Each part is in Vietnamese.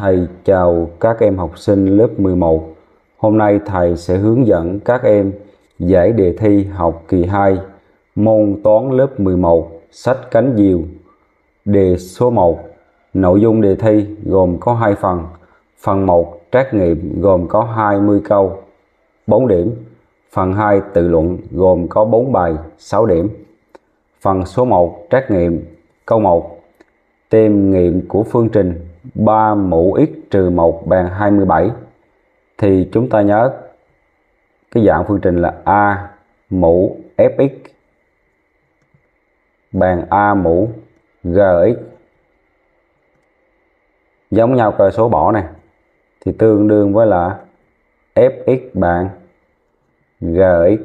Thầy chào các em học sinh lớp 11. Hôm nay thầy sẽ hướng dẫn các em giải đề thi học kỳ 2 môn toán lớp 11 sách cánh diều. Đề số 1. Nội dung đề thi gồm có hai phần. Phần 1 trắc nghiệm gồm có 20 câu 4 điểm. Phần 2 tự luận gồm có 4 bài 6 điểm. Phần số 1 trắc nghiệm, câu 1 tìm nghiệm của phương trình 3 mũ x trừ 1 bằng 27 thì chúng ta nhớ cái dạng phương trình là a mũ fx bằng a mũ gx giống nhau cơ số bỏ này. Thì tương đương với là fx bằng gx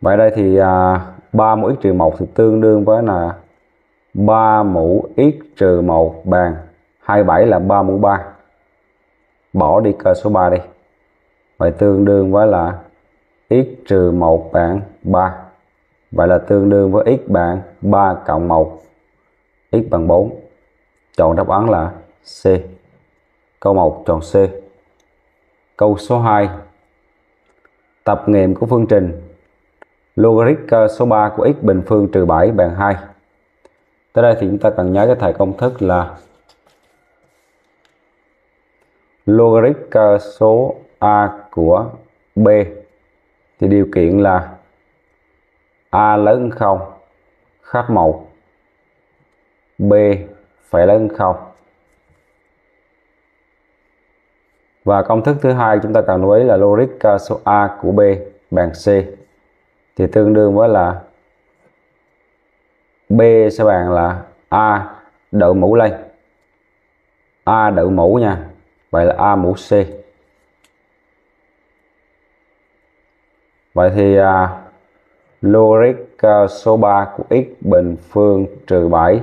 vậy đây thì à, 3 mũ x trừ 1 thì tương đương với là 3 mũ x trừ 1 bằng 27 là 3 mũ 3 bỏ đi cơ số 3 đi. Vậy tương đương với là x trừ 1 bằng 3 vậy là tương đương với x bằng 3 cộng 1 x bằng 4 chọn đáp án là C. Câu 1 chọn C. Câu số 2 tập nghiệm của phương trình. Logarit cơ số 3 của x bình phương trừ 7 bằng 2 tới đây thì chúng ta cần nhớ cái thầy công thức là logarit số a của b. Thì điều kiện là a lớn hơn không? Khác một b phải lớn hơn không? Và công thức thứ hai chúng ta cần lưu ý là logarit số a của b bằng c. Thì tương đương với là B sẽ bằng là A đội mũ lên A đội mũ nha. Vậy là A mũ C. Vậy thì à, logic uh, à, số 3 của x bình phương trừ 7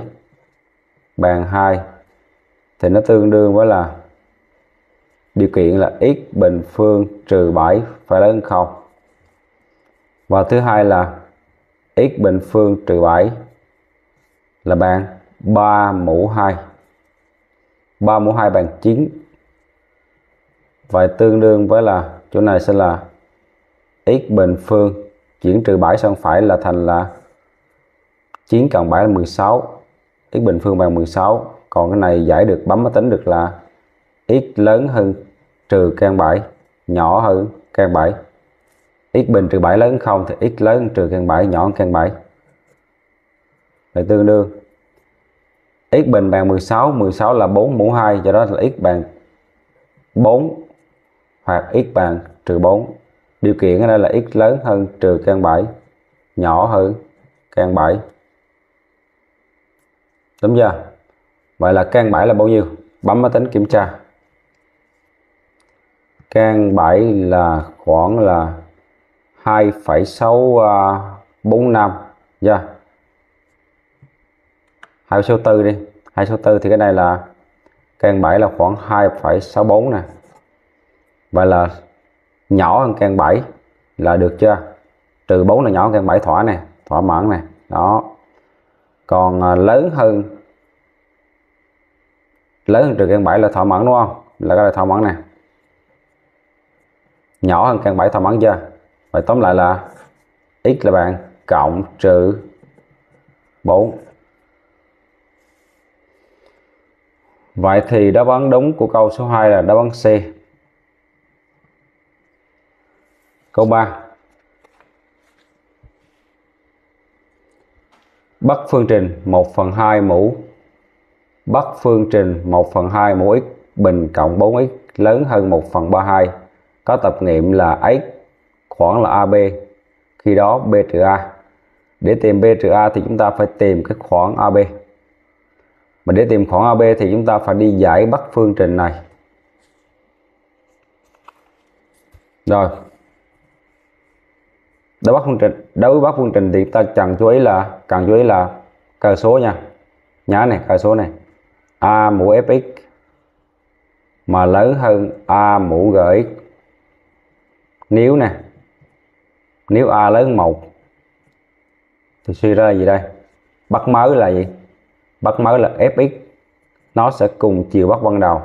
bằng 2 thì nó tương đương với là điều kiện là x bình phương trừ 7 phải lớn 0 và thứ hai là x bình phương trừ 7 là bằng 3 mũ 2 3 mũ 2 bằng 9 Vậy tương đương với là, chỗ này sẽ là x bình phương, chuyển trừ 7 sang phải là thành là 9 cộng 7 là 16 x bình phương bằng 16 còn cái này giải được, bấm máy tính được là x lớn hơn trừ căn 7 nhỏ hơn căn 7 x bình trừ 7 lớn không thì x lớn trừ căn 7 nhỏ hơn căn 7 là tương đương. X bình bằng 16 16 là 4 mũ 2 do đó là x bằng 4 hoặc x bằng trừ 4 điều kiện ở đây là x lớn hơn trừ căn 7 nhỏ hơn căn 7 đúng chưa? Vậy là căn 7 là bao nhiêu? Bấm máy tính kiểm tra. Căn 7 là khoảng là 2,645 yeah hai số 4 đi. Hai số 4 thì cái này là căn 7 là khoảng 2,64 nè. Vậy là nhỏ hơn căn 7 là được chưa? Trừ 4 là nhỏ hơn căn 7 thỏa nè thỏa mãn nè. Đó. Còn à, lớn hơn lớn hơn trừ căn 7 là thỏa mãn đúng không? Là cái là thỏa mãn nè. Nhỏ hơn căn 7 thỏa mãn chưa? Vậy tóm lại là x là bạn cộng trừ 4. Vậy thì đáp án đúng của câu số 2 là đáp án C. Câu 3. Bắt phương trình 1 phần 2 mũ. Bắt phương trình 1 phần 2 mũ x bình cộng 4x lớn hơn 1 phần 32 có tập nghiệm là x khoảng là AB khi đó B trừ A. Để tìm B trừ A thì chúng ta phải tìm cái khoảng AB mà để tìm khoảng AB thì chúng ta phải đi giải bắt phương trình này. Rồi. Đối bắt phương trình đối bắt phương trình thì ta cần chú ý là, cần chú ý là cơ số nha. Nhớ này cơ số này. A mũ fx mà lớn hơn a mũ gx nếu nè. Nếu a lớn 1 thì suy ra là gì đây? Bắt mới là gì? Bắt mới là fx nó sẽ cùng chiều bắc ban đầu.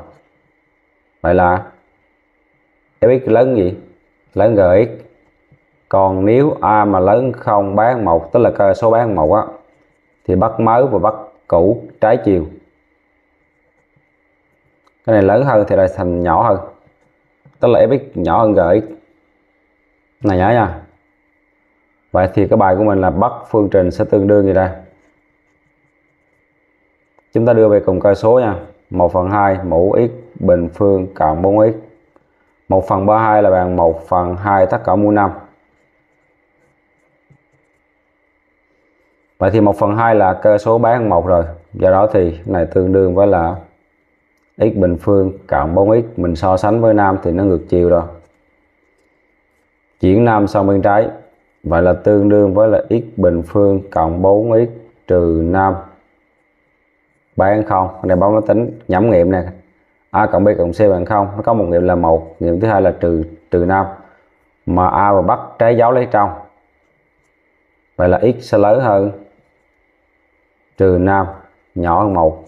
Vậy là fx lớn gì? Lớn gx còn nếu a mà lớn không bán một, tức là cơ số bán một á, thì bắt mới và bắt cũ trái chiều. Cái này lớn hơn thì lại thành nhỏ hơn. Tức là fx nhỏ hơn gx này nhớ nha. Vậy thì cái bài của mình là bắt phương trình sẽ tương đương gì đây? Chúng ta đưa về cùng cơ số nha. 1 phần 2 mũ x, bình phương, cộng 4x 1 phần 32 là bằng 1 phần 2 tất cả mũ 5 Vậy thì 1 phần 2 là cơ số bán 1 rồi. Do đó thì này tương đương với là x bình phương cộng 4x mình so sánh với nam thì nó ngược chiều rồi. Chuyển nam sang bên trái. Vậy là tương đương với là x bình phương cộng 4x trừ 5 bán không? Này bóng nó tính nhẩm nghiệm này a cộng b cộng c bằng không? Nó có một nghiệm là một, nghiệm thứ hai là trừ trừ 5 mà a và bắt trái dấu lấy trong. Vậy là x sẽ lớn hơn. Trừ 5 nhỏ hơn 1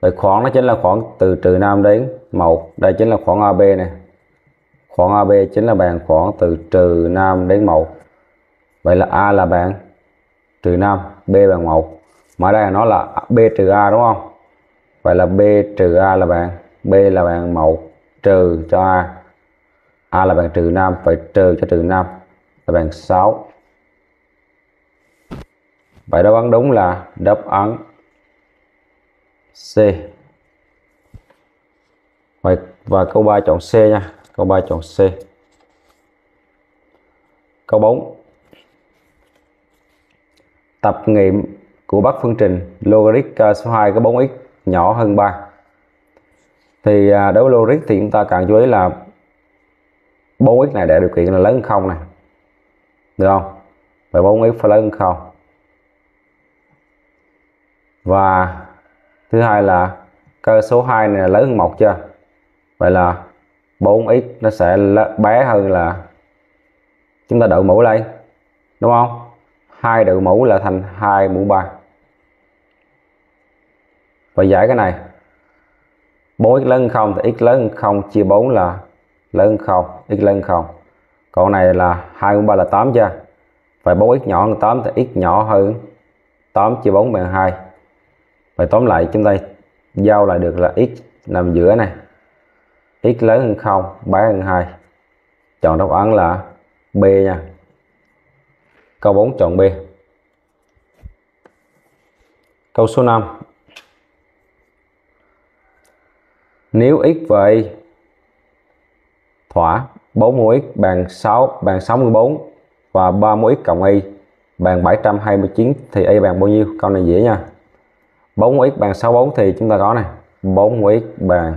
vậy khoảng nó chính là khoảng từ trừ 5 đến 1 đây chính là khoảng AB này khoảng AB chính là bàn khoảng từ trừ 5 đến 1 vậy là A là bạn trừ 5 B bằng 1 mà đây nó là B trừ A, đúng không? Vậy là B trừ A là bạn B là bạn mẫu trừ cho A. A là bạn trừ 5 phải trừ cho trừ 5 là bạn 6 vậy đáp án đúng là đáp án C. Vậy, và câu 3 chọn C nha. Câu 3 chọn C. Câu 4 tập nghiệm của Bắc phương trình, logarit số 2 có 4x nhỏ hơn 3 thì à, đối với logarit thì chúng ta cần chú ý là 4x này để điều kiện là lớn hơn không này được không? Và 4x phải lớn hơn không? Và thứ hai là cơ số 2 này là lớn hơn 1 chưa? Vậy là 4x nó sẽ bé hơn là chúng ta đợi mũ lên, đúng không? Hai đợi mũ là thành 2 mũ 3 và giải cái này. 4x lớn hơn 0 thì x lớn hơn 0 chia 4 là lớn hơn 0 x lớn hơn 0 còn này là 2 3 là 8 chưa vậy 4x nhỏ hơn 8 thì x nhỏ hơn 8 chia 4 bằng 2 vậy tóm lại chúng ta giao lại được là x nằm giữa này. X lớn hơn 0 bé hơn 2 chọn đáp án là B nha. Câu 4 chọn B. Câu số 5 nếu x và y thỏa 4 mũ x bằng 6 bằng 64 và 3 mũ x cộng y bằng 729 thì y bằng bao nhiêu? Câu này dễ nha. 4 mũ x bằng 64 thì chúng ta có này 4 mũ x bằng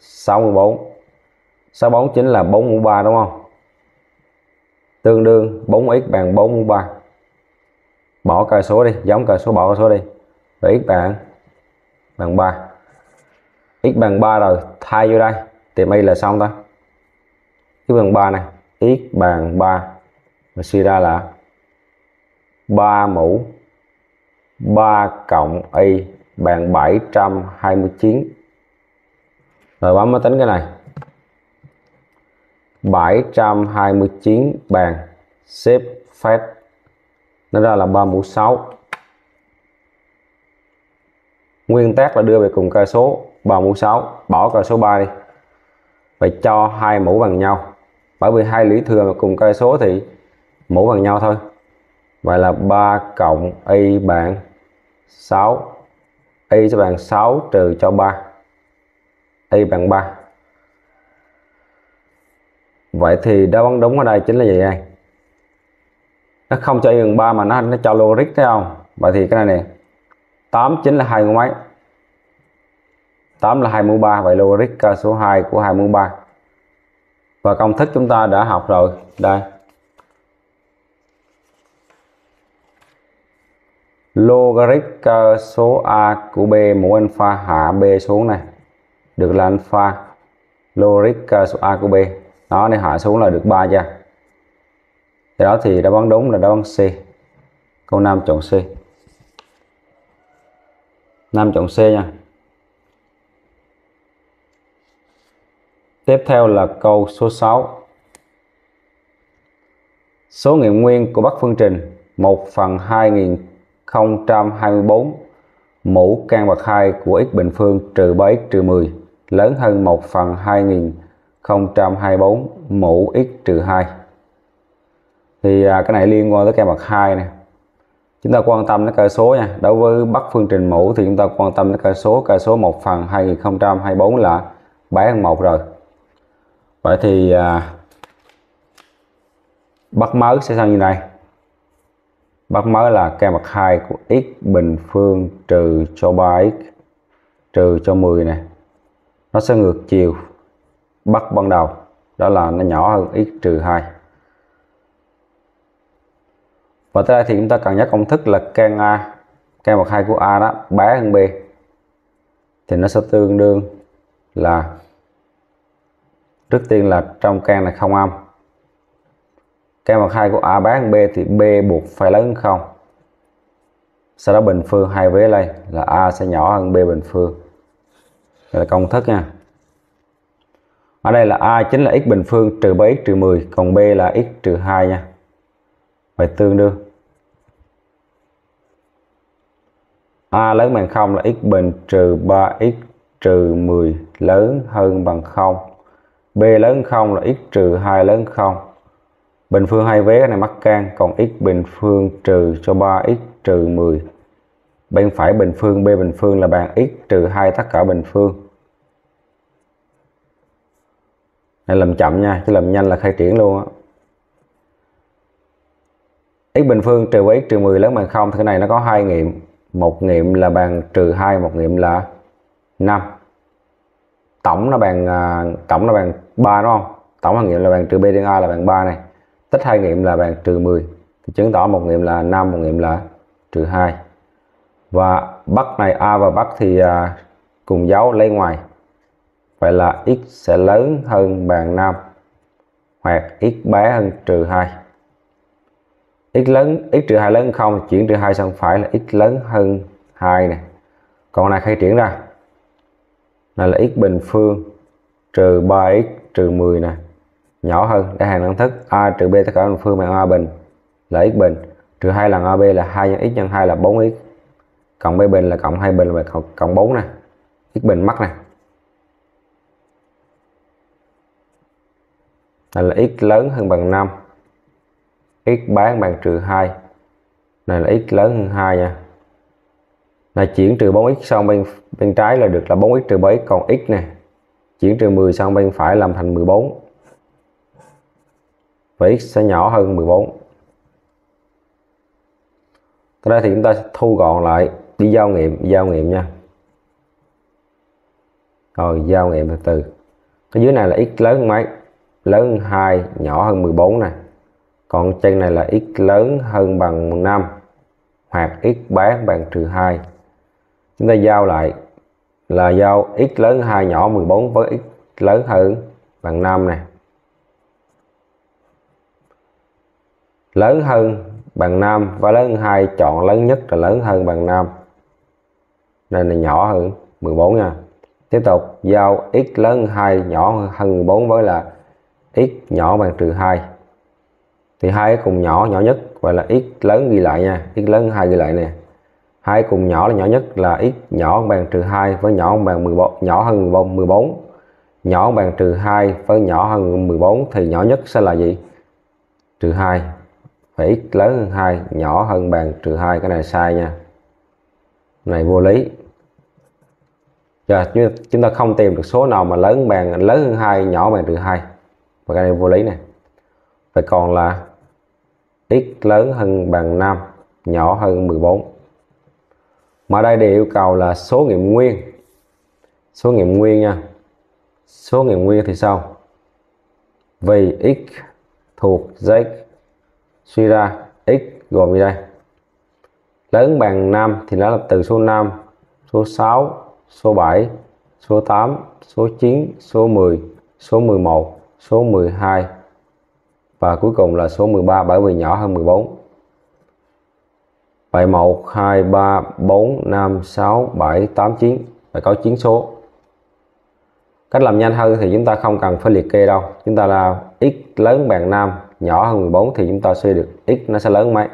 64 64 chính là 4 mũ 3 đúng không? Tương đương 4x bằng 4 mũ 3 bỏ cơ số đi, giống cơ số, bỏ cơ số đi. Vậy x bằng bằng 3 x bằng 3 rồi, thay vô đây. Tìm y là xong ta. X bằng 3 này, x bằng 3 và suy ra là 3 mũ 3 cộng y bằng 729 rồi bấm máy tính cái này. 729 bàn xếp phép. Nó ra là 3 mũ 6 nguyên tắc là đưa về cùng cơ số. 3 mũ 6 bỏ cờ số 3 đi. Phải cho hai mũ bằng nhau. Bởi vì hai lũy thừa mà cùng cây số thì mũ bằng nhau thôi. Vậy là 3 cộng y bạn 6 y sẽ bằng 6 trừ cho 3 y bằng 3 vậy thì đáp án đúng ở đây chính là gì đây? Nó không cho y bằng 3 mà nó nó cho logic thấy không? Vậy thì cái này nè 8 chính là hai mũ mấy 8 là 23 vậy logic số 2 của 23 và công thức chúng ta đã học rồi. Đây. Logarit số a của b, mũ alpha hạ b xuống này. Được là alpha. Logarit số a của b. Nó này hạ xuống là được 3 ra Thì đó thì đáp án đúng là đáp án C. Câu 5 chọn C. 5 chọn C nha. Tiếp theo là câu số 6 Số nghiệm nguyên của Bắc phương trình 1 phần 2024 mũ căn bậc 2 của x bình phương trừ 3x trừ 10 lớn hơn 1 phần 2024 mũ x trừ 2 thì à, cái này liên quan tới căn bậc 2 này chúng ta quan tâm đến cơ số nha. Đối với bắc phương trình mũ thì chúng ta quan tâm đến cơ số. Cơ số 1 phần 2024 là bé hơn 1 rồi vậy thì à, bắt mới sẽ sao như này. Bắt mới là căn mặt 2 của x bình phương trừ cho 3x trừ cho 10 này. Nó sẽ ngược chiều. Bắt ban đầu đó là nó nhỏ hơn x trừ 2 và tới đây thì chúng ta cần nhắc công thức là can A can bậc 2 của A đó bé hơn B. Thì nó sẽ tương đương là trước tiên là trong can này không âm. Can bậc hai của A bán B thì B buộc phải lớn hơn không? Sau đó bình phương hai vế lên là A sẽ nhỏ hơn B bình phương. Đây là công thức nha. Ở đây là A chính là x bình phương trừ 3x trừ 10 còn B là x trừ 2 nha. Vậy tương đương A lớn bằng 0 là x bình trừ 3x trừ 10 lớn hơn bằng 0 B lớn 0 là x trừ 2 lớn 0 bình phương hai vế này mắc can, còn x bình phương trừ cho 3x trừ 10 bên phải bình phương, B bình phương là bằng x trừ 2 tất cả bình phương. Này, làm chậm nha, chứ làm nhanh là khai triển luôn á. X bình phương trừ với x trừ 10 lớn bằng 0 thì cái này nó có hai nghiệm. Một nghiệm là bằng trừ 2 một nghiệm là 5 tổng nó bằng à, tổng nó bằng 3 đúng không? Tổng hàng nghiệm là bằng trừ b trên a là bằng 3 này. Tích hai nghiệm là bằng trừ 10 thì chứng tỏ một nghiệm là 5 một nghiệm là trừ 2 và bắc này a và bắc thì à, cùng dấu lấy ngoài. Vậy là x sẽ lớn hơn bằng 5 hoặc x bé hơn trừ 2 x lớn x trừ 2 lớn hơn không chuyển trừ 2 sang phải là x lớn hơn 2 này còn này khai triển ra này là x bình phương trừ 3x trừ 10 nè. Nhỏ hơn để hàng đẳng thức a trừ b tất cả bình phương bằng a bình là x bình. Trừ 2 lần ab là 2 nhân x nhân 2 là 4x cộng b bình là cộng 2 bình là cộng, cộng 4 nè. X bình mắc nè. Này là x lớn hơn bằng 5 x bán bằng trừ 2 này là x lớn hơn 2 nha là chuyển trừ 4x sang bên bên trái là được là 4x trừ 7 còn x nè. Chuyển trừ 10 sang bên phải làm thành 14 và x sẽ nhỏ hơn 14 Tới đây thì chúng ta thu gọn lại, đi giao nghiệm giao nghiệm nha. Rồi, giao nghiệm từ từ. Cái dưới này là x lớn hơn mấy? Lớn hơn 2 nhỏ hơn 14 này còn trên này là x lớn hơn bằng 5 hoặc x bán bằng trừ 2 chúng ta giao lại là giao x lớn 2 nhỏ 14 với x lớn hơn bằng 5 nè. Lớn hơn bằng 5 và lớn hơn 2 chọn lớn nhất là lớn hơn bằng 5 nên là nhỏ hơn 14 nha. Tiếp tục, giao x lớn hơn 2 nhỏ hơn 14 với là x nhỏ bằng trừ 2 thì hai cùng nhỏ nhỏ nhất, gọi là x lớn ghi lại nha, x lớn hơn 2 ghi lại nè hai cùng nhỏ là nhỏ nhất là x, nhỏ hơn bằng trừ 2 với nhỏ hơn bằng 14 nhỏ hơn 14 nhỏ hơn bằng trừ 2 với nhỏ hơn 14 thì nhỏ nhất sẽ là gì? Trừ 2 phải x lớn hơn 2 nhỏ hơn bằng trừ 2 cái này sai nha. Này vô lý. Giờ chúng ta không tìm được số nào mà lớn bằng lớn hơn 2 nhỏ bằng trừ 2 và cái này vô lý này vậy còn là x lớn hơn bằng 5 nhỏ hơn 14 mà đây đều yêu cầu là số nghiệm nguyên. Số nghiệm nguyên nha. Số nghiệm nguyên thì sao? Vì x thuộc z suy ra x gồm như đây? Lớn bằng 5 thì nó là từ số 5 số 6 số 7 số 8 số 9 số 10 số 11 số 12 và cuối cùng là số 13 bởi vì nhỏ hơn 14 Vậy 1, 2, 3, 4, 5, 6, 7, 8, 9 Phải có 9 số. Cách làm nhanh hơn thì chúng ta không cần phải liệt kê đâu. Chúng ta là x lớn bằng 5 Nhỏ hơn 14 thì chúng ta suy được x nó sẽ lớn mấy?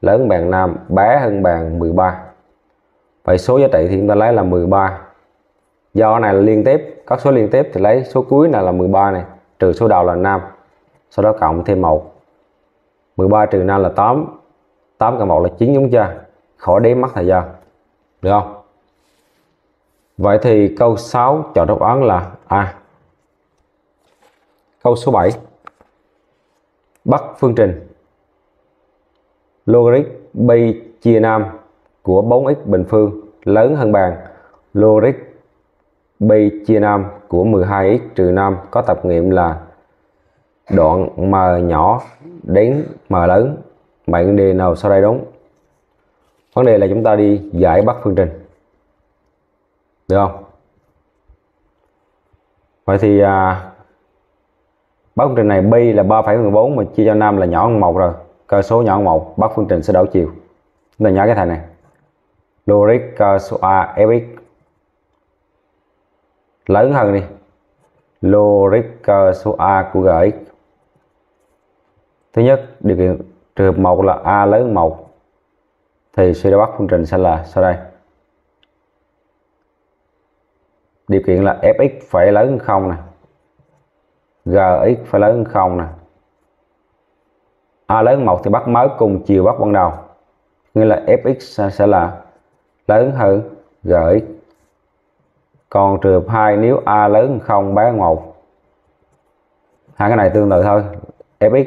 Lớn bằng 5 bé hơn bằng 13 Vậy số giá trị thì chúng ta lấy là 13 Do này là liên tiếp. Các số liên tiếp thì lấy số cuối này là 13 này Trừ số đầu là 5 Sau đó cộng thêm 1 13 trừ 5 là 8 8 cộng 1 là 9 đúng chưa? Khỏi đếm mất thời gian được không? Vậy thì câu 6 chọn đáp án là A. Câu số 7 bắt phương trình. Logarit b chia 5 của 4x bình phương, lớn hơn bàn. Logarit b chia 5 của 12x trừ 5 có tập nghiệm là đoạn m nhỏ đến m lớn bạn đề nào sau đây đúng vấn đề là chúng ta đi giải bắt phương trình. Được không? Vậy thì à, bắt phương trình này b là 3,14 mà chia cho 5 là nhỏ hơn 1 rồi. Cơ số nhỏ hơn 1 bắt phương trình sẽ đảo chiều. Chúng ta nhớ cái thằng này. Logic cơ số a fx lớn hơn đi. Logic cơ số a của gx thứ nhất điều kiện trường hợp 1 là a lớn 1 thì suy ra bắt phương trình sẽ là sau đây. Điều kiện là fx phải lớn hơn không nè. Gx phải lớn hơn không nè. A lớn 1 thì bắt mới cùng chiều bắt ban đầu. Nghĩa là fx sẽ là lớn hơn gx còn trường hợp 2 nếu a lớn hơn không bé hơn 1 hai cái này tương tự thôi. Fx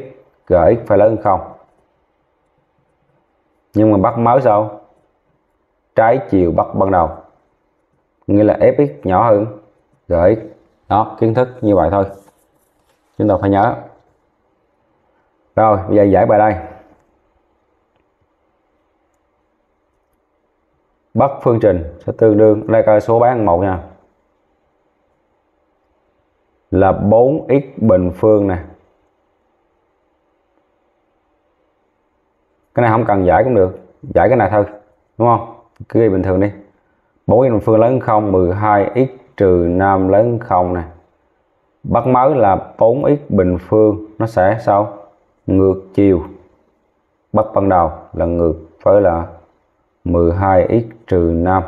gx phải lớn hơn không nhưng mà bắt mới sao? Trái chiều bắt ban đầu. Nghĩa là fx nhỏ hơn. Gx đó, kiến thức như vậy thôi. Chúng ta phải nhớ. Rồi, bây giờ giải bài đây. Bắt phương trình sẽ tương đương. Đây coi số bán một nha. Là 4x bình phương nè. Cái này không cần giải cũng được. Giải cái này thôi, đúng không? Cứ ghi bình thường đi. 4 bình phương lớn 0 12x trừ 5 lớn 0 này. Bắt mới là 4x bình phương, nó sẽ sao? Ngược chiều. Bắt ban đầu là ngược với là 12x trừ 5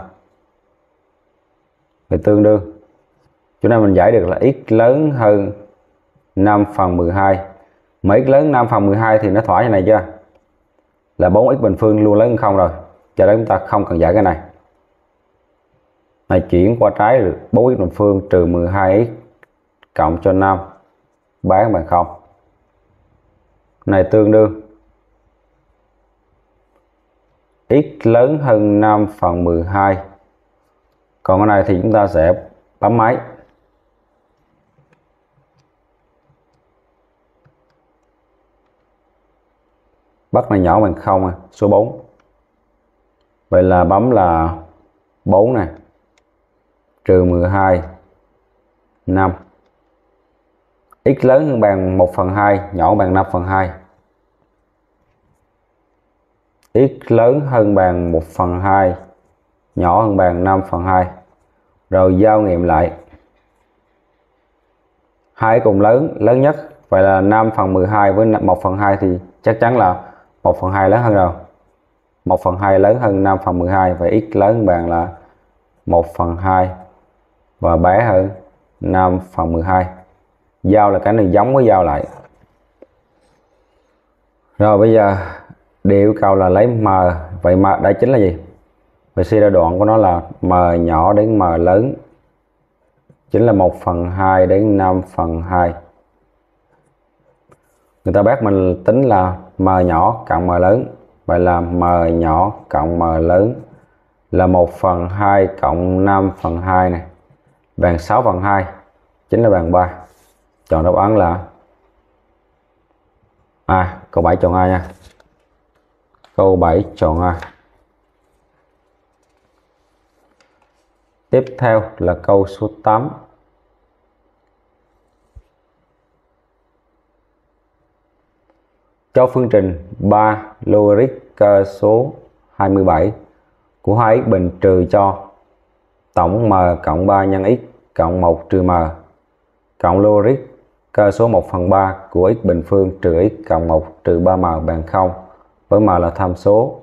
thì tương đương. Chỗ này mình giải được là x lớn hơn 5 phần 12 mà x lớn 5 phần 12 thì nó thỏa như này chưa? Là 4x bình phương luôn lớn hơn không rồi. Cho nên chúng ta không cần giải cái này. Này, chuyển qua trái được. 4x bình phương trừ 12x cộng cho 5 bán bằng 0 này, tương đương. X lớn hơn 5 phần 12 còn cái này thì chúng ta sẽ bấm máy. Bắt này nhỏ bằng không à, số 4 vậy là bấm là 4 này trừ 12 5 x lớn hơn bằng 1 phần 2 nhỏ bằng 5 phần 2 x lớn hơn bằng 1 phần 2 nhỏ hơn bằng 5 phần 2 rồi giao nghiệm lại. Hai cùng lớn lớn nhất. Vậy là 5 phần 12 với 1 phần 2 thì chắc chắn là 1 phần 2 lớn hơn đâu? 1 phần 2 lớn hơn 5 phần 12 và x lớn bằng là 1 phần 2 và bé hơn 5 phần 12 giao là cái này giống với giao lại. Rồi bây giờ, điều yêu cầu là lấy m. Vậy mà đây chính là gì? Vậy suy ra đoạn của nó là m nhỏ đến m lớn chính là 1 phần 2 đến 5 phần 2 người ta bác mình tính là m nhỏ cộng m lớn. Vậy là m nhỏ cộng m lớn là 1 phần 2 cộng 5 phần 2 này. Bằng 6 phần 2 chính là bằng 3 chọn đáp án là A. Câu 7 chọn A nha. Câu 7 chọn A. Tiếp theo là câu số 8 cho phương trình 3 logarit cơ số 27 của 2x bình trừ cho tổng m cộng 3 nhân x cộng 1 trừ m cộng logarit cơ số 1 phần 3 của x bình phương trừ x cộng 1 trừ 3m bằng 0 với m là tham số.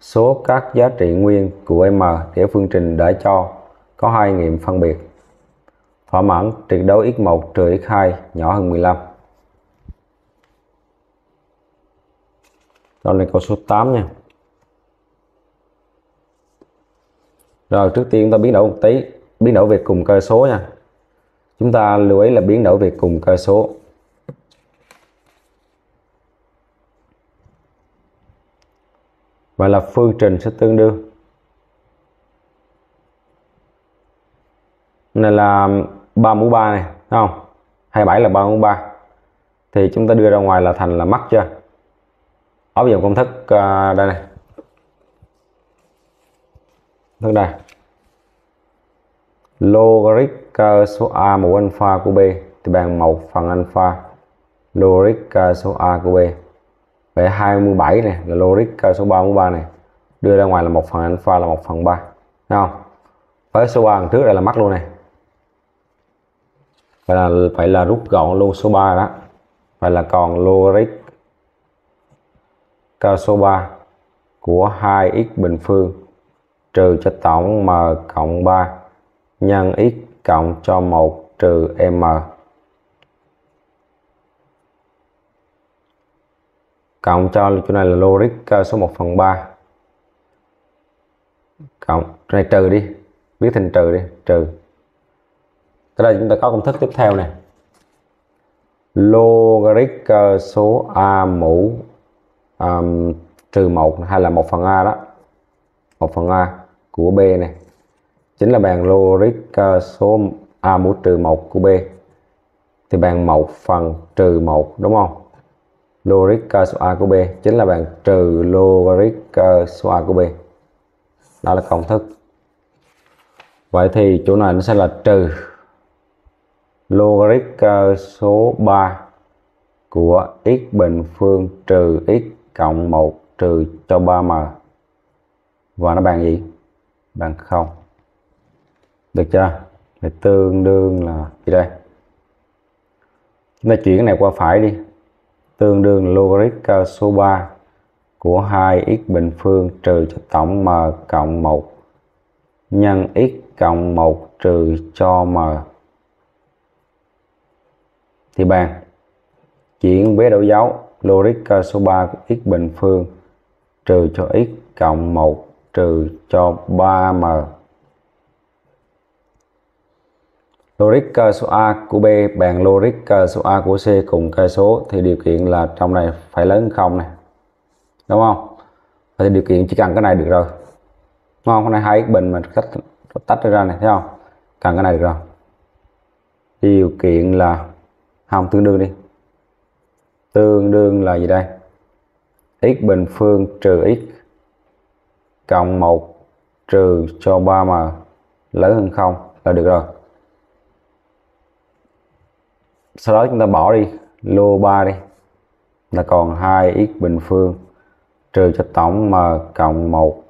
Số các giá trị nguyên của m để phương trình đã cho có hai nghiệm phân biệt. Thỏa mãn tuyệt đối x1 trừ x2 nhỏ hơn 15 Rồi lên câu số 8 nha. Rồi, trước tiên ta biến đổi một tí, biến đổi về cùng cơ số nha. Chúng ta lưu ý là biến đổi về cùng cơ số. Vậy là phương trình sẽ tương đương. Này là 3 mũ 3 này đúng không? 27 là 3 mũ 3 thì chúng ta đưa ra ngoài là thành là mắc chưa? Áp dụng công thức uh, đây này. Thức đây. Logarit cơ số a mũ alpha của b thì bằng 1 phần alpha. Logarit cơ số a của b vậy 27 này là logarit cơ số 3 mũ 3 này. Đưa ra ngoài là 1 phần alpha là 1 phần 3 Thấy không? Với số 3 trước đây là mắc luôn này. Vậy là phải là rút gọn luôn số 3 đó. Vậy là còn logarit cơ số 3 của 2x bình phương, trừ cho tổng m cộng 3 nhân x cộng cho 1 trừ m. Cộng cho chỗ này là logic cơ số 1 phần 3 cộng, chỗ này trừ đi, viết thành trừ đi, trừ. Cái đây chúng ta có công thức tiếp theo này. Logarit cơ số a mũ um, trừ 1 hay là 1 phần a đó. 1 phần a của b này chính là bàn logic ờ, số a mũ trừ 1 của b. Thì bàn 1 phần trừ 1 đúng không? Logic ờ, số a của b. Chính là bàn trừ logic ờ, số a của b. Đó là công thức. Vậy thì chỗ này nó sẽ là trừ logic số 3 của x bình phương trừ x cộng 1 trừ cho 3m và nó bằng gì? Bằng 0 được chưa? Thì tương đương là gì đây? Chúng ta chuyển cái này qua phải đi. Tương đương logarit số 3 của 2x bình phương trừ cho tổng m cộng 1 nhân x cộng 1 trừ cho m. Thì bằng. Chuyển với đổi dấu. Logic số 3 của x bình phương trừ cho x cộng 1 trừ cho 3m Logic cơ số A của B bằng logic cơ số A của C cùng cây số thì điều kiện là trong này phải lớn không này. Đúng không? Thì điều kiện chỉ cần cái này được rồi. Đúng không? Cái này hai x bình mà cách tách ra này thấy không? Cần cái này được rồi. Điều kiện là, không tương đương đi. Tương đương là gì đây? x bình phương trừ x cộng 1 trừ cho 3m lớn hơn 0 là được rồi sau đó chúng ta bỏ đi, lô 3 đi là còn 2x bình phương trừ cho tổng m cộng 1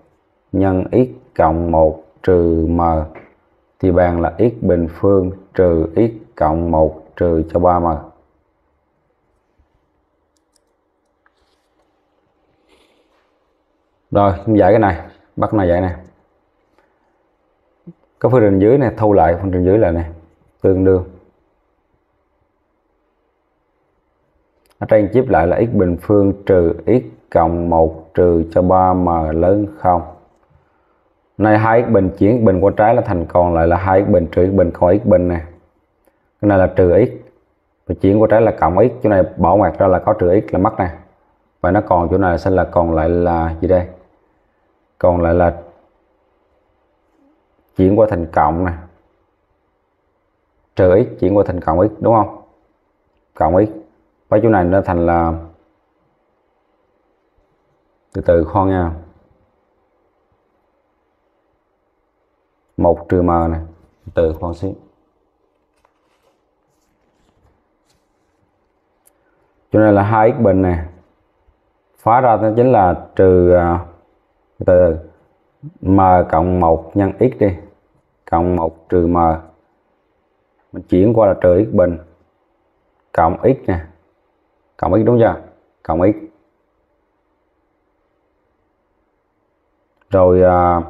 nhân x cộng 1 trừ m thì bằng là x bình phương trừ x cộng 1 trừ cho 3m. Rồi, giải cái này, bắt này giải này. Có phương trình dưới này thu lại phương trình dưới lại này, tương đương. Ở trên chip lại là x bình phương trừ x cộng 1 trừ cho 3m lớn 0 này 2x bình chuyển bình qua trái là thành còn lại là 2x bình trừ x bình còn x bình này cái này là trừ x và chuyển qua trái là cộng x chỗ này bỏ ngoặc ra là có trừ x là mất này và nó còn chỗ này sẽ là còn lại là gì đây? Còn lại là chuyển qua thành cộng này trừ x chuyển qua thành cộng x đúng không? Cộng x. Mấy chỗ này nó thành là từ từ khoan nha. Một trừ m này từ khoan xíu. Chỗ này là 2x bình này phá ra nó chính là trừ uh, từ m cộng 1 nhân x đi cộng 1 trừ m. Mình chuyển qua là trừ x bình. Cộng x nè. Cộng x đúng chưa? Cộng x. Rồi à,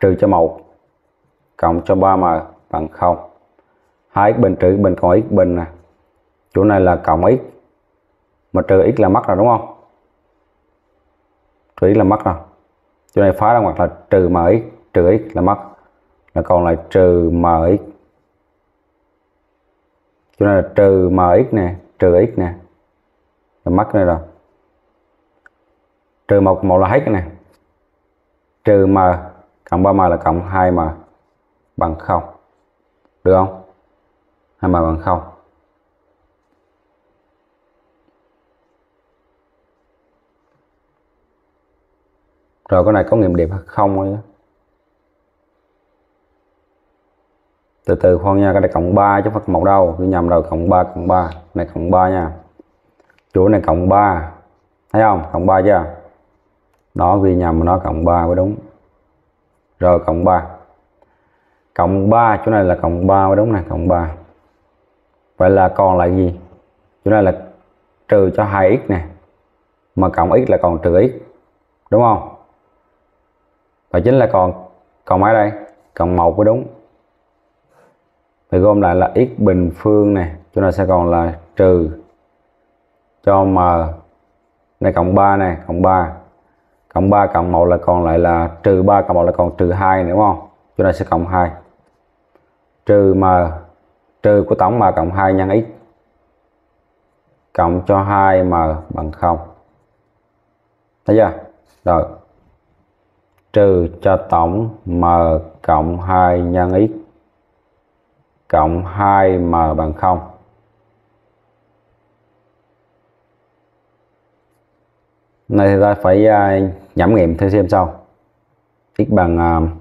trừ cho 1 cộng cho 3m bằng 0 2x bình trừ x bình còn x bình nè. Chỗ này là cộng x. Mà trừ x là mất rồi đúng không? Trừ x là mất rồi chỗ này phá ra ngoặc là trừ mx trừ x là mất. Là còn lại trừ mx chỗ này là trừ mx nè, trừ x nè, là mất này rồi. Trừ một một là hết nè trừ m cộng 3m là cộng 2m bằng 0 được không? 2m bằng 0 rồi cái này có nghiệm điểm hay không thôi từ từ khoan nha, cái này cộng 3 chứ không phải một đâu. Tôi nhầm rồi, cộng 3 cộng 3 này cộng 3 nha. Chỗ này cộng 3 thấy không? Cộng 3 chưa? Nó ghi nhầm nó cộng 3 mới đúng. Rồi, cộng 3 cộng 3 chỗ này là cộng 3 mới đúng này cộng 3 vậy là còn lại gì? Chỗ này là trừ cho 2x nè. Mà cộng x là còn trừ x. Đúng không? Và chính là còn còn mấy đây cộng 1 mới đúng. Thì gom lại là x bình phương này chỗ này sẽ còn là trừ cho m. Này cộng 3 này, cộng 3 cộng 3 cộng 1 là còn lại là trừ 3 cộng 1 là còn trừ 2 nữa, đúng không? Chỗ này sẽ cộng 2 trừ m, trừ của tổng m cộng 2 nhân x. Cộng cho 2m bằng 0 thấy chưa? Rồi trừ cho tổng m cộng 2 nhân x cộng 2m bằng 0 này thì ta phải uh, nhẩm nghiệm thử xem sau x bằng uh,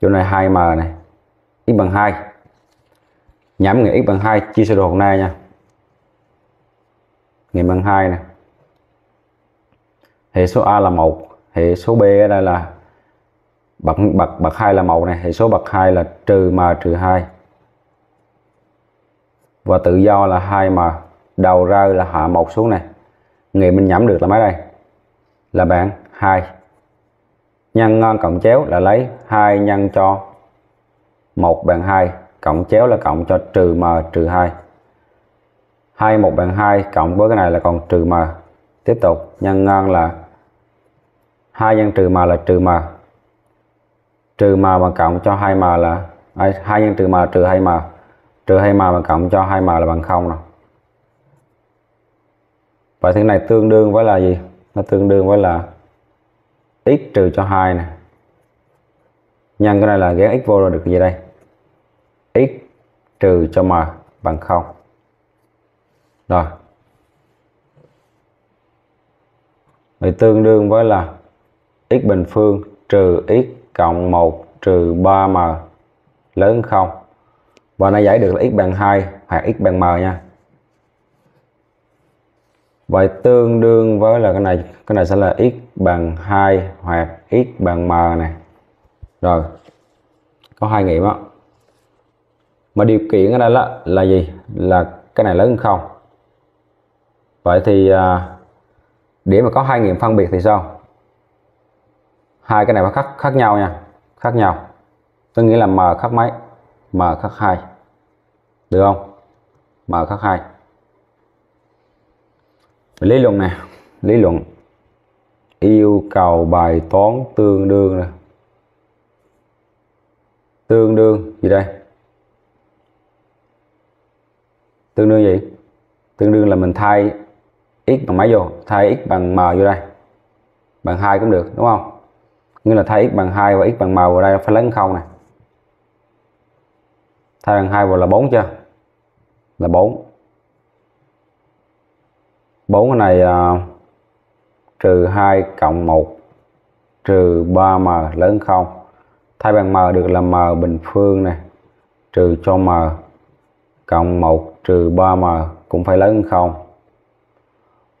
chỗ này 2m này. X bằng 2 nhẩm nghiệm x bằng 2 chia sơ đồ hôm nay nha. Nghiệm bằng 2 nè. Hệ số A là 1 hệ số B ở đây là bậc bậc bậc hai là màu này. Hệ số bậc hai là trừ m trừ hai. Và tự do là hai m đầu ra là hạ một xuống này. Người mình nhẩm được là mấy đây? Là bạn 2 nhân ngon cộng chéo là lấy 2 nhân cho 1 bằng 2 cộng chéo là cộng cho trừ m trừ 2 2 1 bằng 2 cộng với cái này là còn trừ m tiếp tục, nhân ngon là 2 nhân trừ m là trừ m trừ m mà cộng cho 2m là à, 2 nhân trừ m trừ 2m trừ 2m mà cộng cho 2m là bằng 0 nào Vậy thứ này tương đương với là gì? Nó tương đương với là x trừ cho 2 nè. Nhân cái này là ghé x vô là được gì đây? x trừ cho m bằng 0. Rồi. Vậy tương đương với là x bình phương trừ x cộng 1 trừ 3m lớn 0. Và nó giải được là x bằng 2 hoặc x bằng m nha. Vậy tương đương với là cái này cái này sẽ là x bằng 2 hoặc x bằng m này rồi có hai nghiệm đó mà điều kiện ở đây là là gì? Là cái này lớn không? Vậy thì à, để mà có hai nghiệm phân biệt thì sao? Hai cái này nó khác khác nhau nha. Khác nhau. Tôi nghĩ là m khác mấy? M khác hai. Được không? M khác hai. Lý luận nè. Lý luận. Yêu cầu bài toán tương đương nè. Tương đương gì đây? Tương đương gì? Tương đương là mình thay x bằng mấy vô? Thay x bằng m vô đây. Bằng hai cũng được, đúng không? Nghĩa là thay x bằng 2 và x bằng m vào đây phải lớn không này thay bằng 2 vào là 4 chưa? Là 4 4 cái này uh, trừ 2 cộng 1 trừ 3m lớn 0 thay bằng m được là m bình phương này trừ cho m cộng 1 trừ 3m cũng phải lớn 0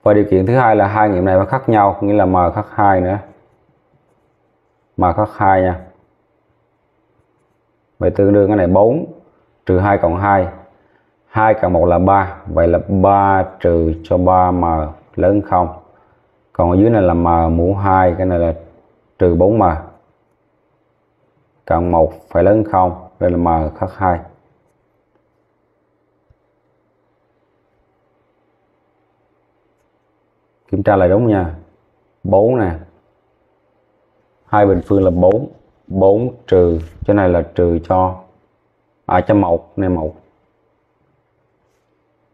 và điều kiện thứ hai là hai nghiệm này phải khác nhau nghĩa là m khác 2 nữa m khác 2 nha. Vậy tương đương cái này 4 trừ 2 cộng 2 2 cộng 1 là 3 vậy là 3 trừ cho 3m lớn 0 còn ở dưới này là m mũ 2 cái này là trừ 4m cộng 1 phải lớn 0 đây là m khác 2 kiểm tra lại đúng nha. 4 nè hai bình phương là 4 4 trừ chỗ này là trừ cho à cho 1 này 1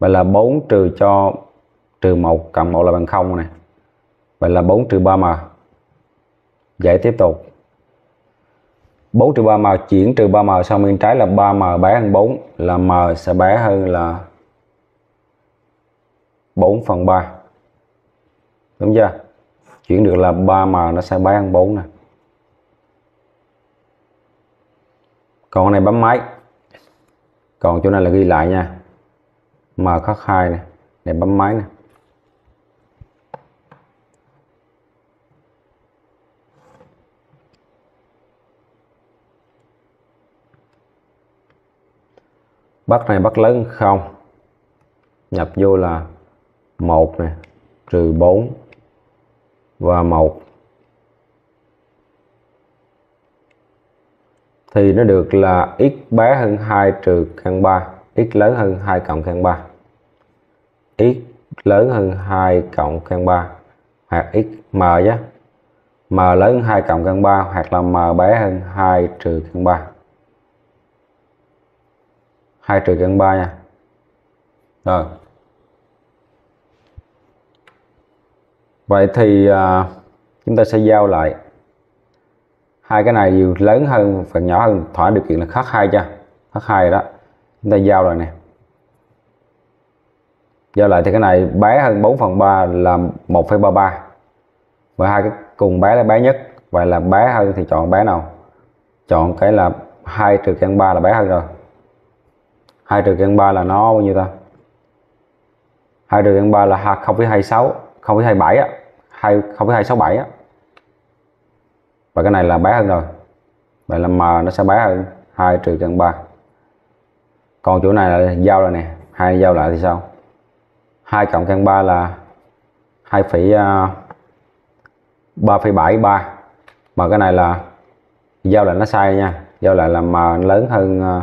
vậy là 4 trừ cho, trừ 1 cộng 1 là bằng 0 này. Vậy là 4 trừ 3m giải tiếp tục. 4 trừ 3m chuyển trừ 3m sang bên trái là 3m bé hơn 4 là m sẽ bé hơn là 4 phần 3 đúng chưa? Chuyển được là 3m nó sẽ bé hơn 4 này còn này bấm máy. Còn chỗ này là ghi lại nha. M khắc hai này để bấm máy này bắt này bắt lớn không? Nhập vô là một này trừ 4 và 1 thì nó được là x bé hơn 2 trừ căn 3 x lớn hơn 2 cộng căn 3 x lớn hơn 2 cộng căn 3 hoặc x m nhé. M lớn hơn 2 cộng căn 3 hoặc là m bé hơn 2 trừ căn 3 2 trừ căn 3 nha. Rồi. Vậy thì à, chúng ta sẽ giao lại hai cái này đều lớn hơn phần nhỏ hơn thỏa điều kiện là khắc hai cho khắc hai đó. Chúng ta giao rồi nè. Giao lại thì cái này bé hơn 4 phần 3 là 1,33 và hai cái cùng bé là bé nhất. Vậy là bé hơn thì chọn bé nào? Chọn cái là 2 trừ căn 3 là bé hơn rồi. 2 trừ căn 3 là nó bao nhiêu ta? 2 trừ căn 3 là 0,26 0,27 á. 0,267 á và cái này là bé hơn rồi. Vậy là m nó sẽ bé hơn 2 trừ căn 3 còn chỗ này là giao lại nè. Hai giao lại thì sao? 2 cộng căn 3 là 2, 3,73 à, mà cái này là giao lại nó sai nha. Giao lại là m lớn hơn à,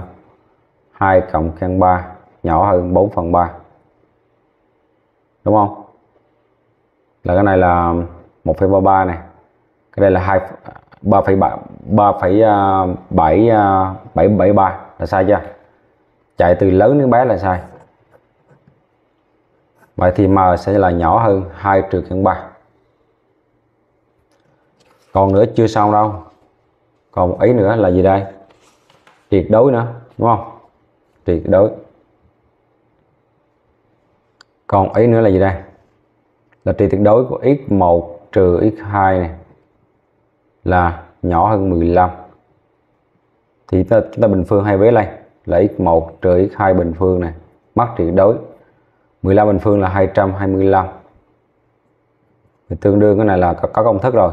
2 cộng căn 3 nhỏ hơn 4 phần 3 đúng không? Là cái này là 1,33 này cái đây là 2 3,7 3,773 là sai chưa? Chạy từ lớn đến bé là sai. Vậy thì m sẽ là nhỏ hơn 2 trừ căn 3 còn nữa chưa xong đâu. Còn một ý nữa là gì đây? Tuyệt đối nữa đúng không? Tuyệt đối. Còn ý nữa là gì đây? Là trị tuyệt đối của x1 trừ x2 này là nhỏ hơn 15 thì ta, chúng ta bình phương hai vế này là x1 trừ x2 bình phương này mắc tuyệt đối. 15 bình phương là 225 thì tương đương cái này là có, có công thức rồi.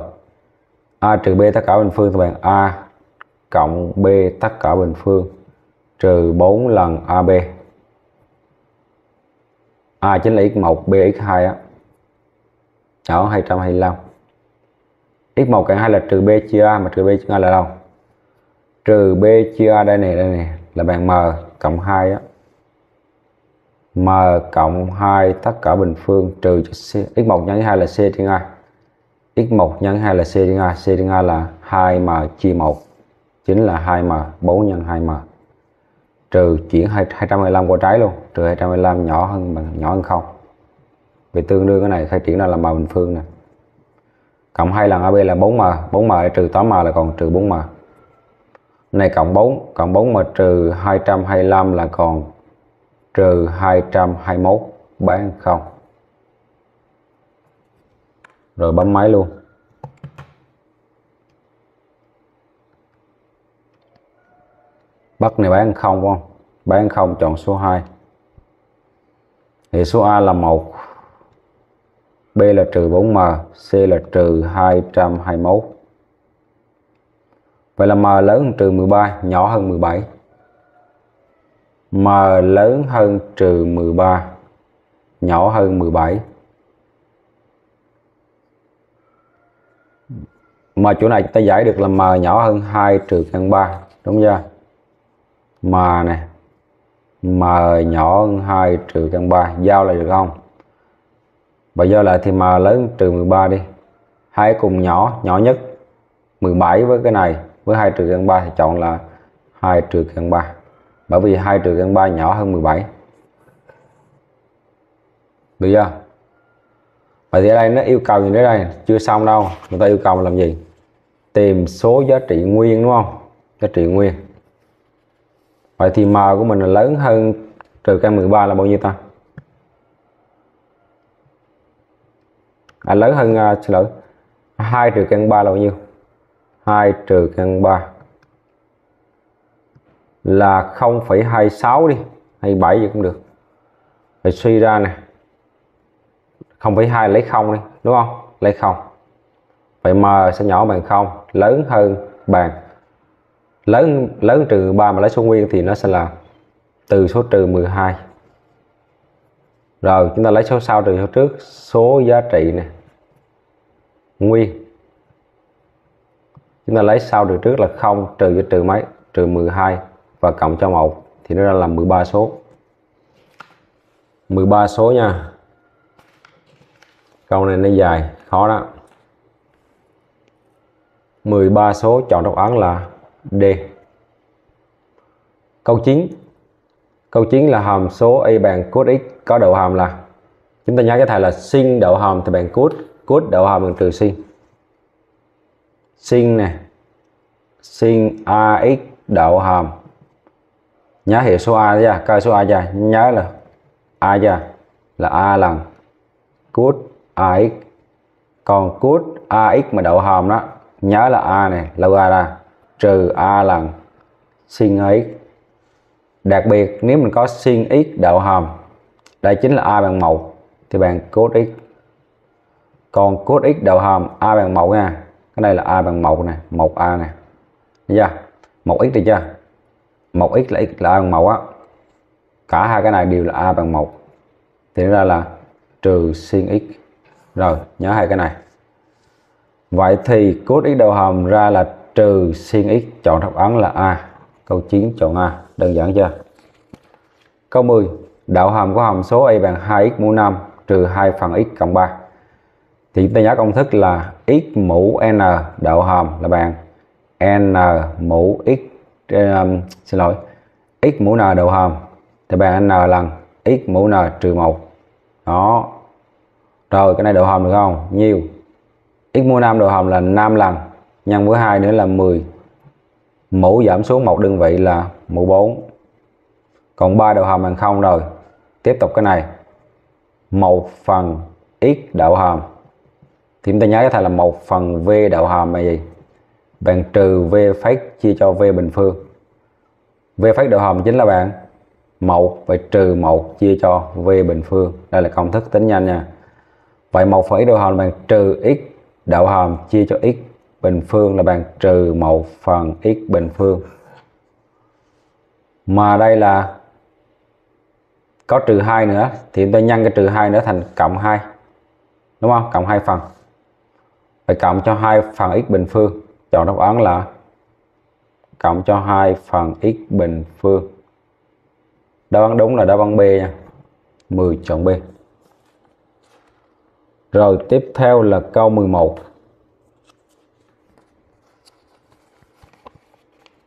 A trừ b tất cả bình phương thì bằng a cộng b tất cả bình phương trừ 4 lần ab a chính là x1 b x2 á. Nhỏ 225 x1 cộng 2 là trừ b chia a mà trừ b chia a là đâu? Trừ b chia a đây này đây này là bằng m cộng 2 á. M cộng 2 tất cả bình phương trừ cho c x1 nhân 2 là c trên a x1 nhân 2 là c trên a c trên a là 2m chia 1 chính là 2m 4 nhân 2m trừ chuyển 215 qua trái luôn, trừ 215 nhỏ hơn bằng nhỏ hơn không. Vì tương đương cái này khai triển ra là m bình phương này cộng 2 lần AB là 4m 4m trừ 8m là còn trừ 4m này cộng 4 cộng 4m trừ 225 là còn trừ 221 bán không? Rồi bấm máy luôn. Bắt này bán không không? Bán không chọn số 2 thì số A là 1 B là trừ 4M, C là trừ 221. Vậy là M lớn hơn trừ 13, nhỏ hơn 17. M lớn hơn trừ 13, nhỏ hơn 17. Mà chỗ này chúng ta giải được là M nhỏ hơn 2 trừ căn 3, đúng chưa? M này, M nhỏ hơn 2 trừ căn 3, giao lại được không? Và do lại thì M lớn trừ 13 đi. Hai cùng nhỏ, nhỏ nhất 17 với cái này, với 2 trừ căn 3 thì chọn là 2 trừ căn 3. Bởi vì 2 trừ căn 3 nhỏ hơn 17. Được chưa? Vậy thì ở đây nó yêu cầu gì nữa đây? Chưa xong đâu. Người ta yêu cầu làm gì? Tìm số giá trị nguyên đúng không? Giá trị nguyên. Vậy thì M của mình là lớn hơn trừ căn 13 là bao nhiêu ta? À, lớn hơn, uh, xin lỗi, 2 trừ căn 3 là bao nhiêu? 2 trừ căn 3 là 0,26 đi, hay 7 gì cũng được. Phải suy ra nè. 0,2 lấy 0 đi, đúng không? Lấy 0. Vậy M sẽ nhỏ bằng 0, lớn hơn bằng lớn lớn trừ 3 mà lấy số nguyên thì nó sẽ là từ số trừ 12 rồi chúng ta lấy số sau trừ số trước số giá trị này nguyên chúng ta lấy sau trừ trước là 0 trừ cho trừ mấy? Trừ 12 và cộng cho 1 thì nó ra là 13 số. 13 số nha. Câu này nó dài khó đó. 13 số chọn đáp án là D. Câu 9. Câu 9 là hàm số y bằng cos x có độ hàm là chúng ta nhớ cái thầy là sin độ hàm thì bằng cos, cốt đầu hàm bằng trừ sin. Sin này, Sin ax độ hàm. Nhớ hệ số a ra, coi số a ra, nhớ là a ra là a lần cốt ax. Còn cốt ax mà độ hàm đó, nhớ là a này, lâu a ra trừ a lần sin x đặc biệt nếu mình có sin x đạo hàm đây chính là a bằng 1 thì bằng cos x còn cos x đầu hàm a bằng 1 nha cái này là a bằng 1 này 1a này chưa 1x được chưa 1x là x là a bằng 1 á cả hai cái này đều là a bằng 1 thì ra là trừ sin x rồi, nhớ hai cái này vậy thì cos x đầu hàm ra là trừ sin x, chọn đáp án là A. Câu 9 chọn A. Đơn giản chưa? Câu 10. Đạo hàm của hàm số A bằng 2x mũ 5 trừ 2 phần x cộng 3. Thì chúng ta nhớ công thức là x mũ n độ hòm là bằng n mũ x um, xin lỗi x mũ n độ hòm thì bằng n lần x mũ n trừ 1. Đó. Rồi cái này độ hòm được không? Nhiêu? x mũ 5 độ hòm là 5 lần nhân với 2 nữa là 10 mũ giảm xuống một đơn vị là mũ 4 còn 3 độ hòm bằng không rồi tiếp tục cái này 1 phần x độ hòm thì chúng ta nhớ cái thầy là một phần v đạo hàm là gì? Bạn trừ v phách chia cho v bình phương. V phách đạo hàm chính là bạn một và trừ một chia cho v bình phương. Đây là công thức tính nhanh nha. Vậy một phần x đạo hàm bằng trừ x đạo hàm chia cho x bình phương là bằng trừ một phần x bình phương. Mà đây là có trừ 2 nữa, thì chúng ta nhân cái trừ 2 nữa thành cộng 2 đúng không? Cộng 2 phần phải cộng cho 2 phần x bình phương. Chọn đáp án là cộng cho 2 phần x bình phương. Đáp án đúng là đáp án B nha. 10 chọn B. Rồi tiếp theo là câu 11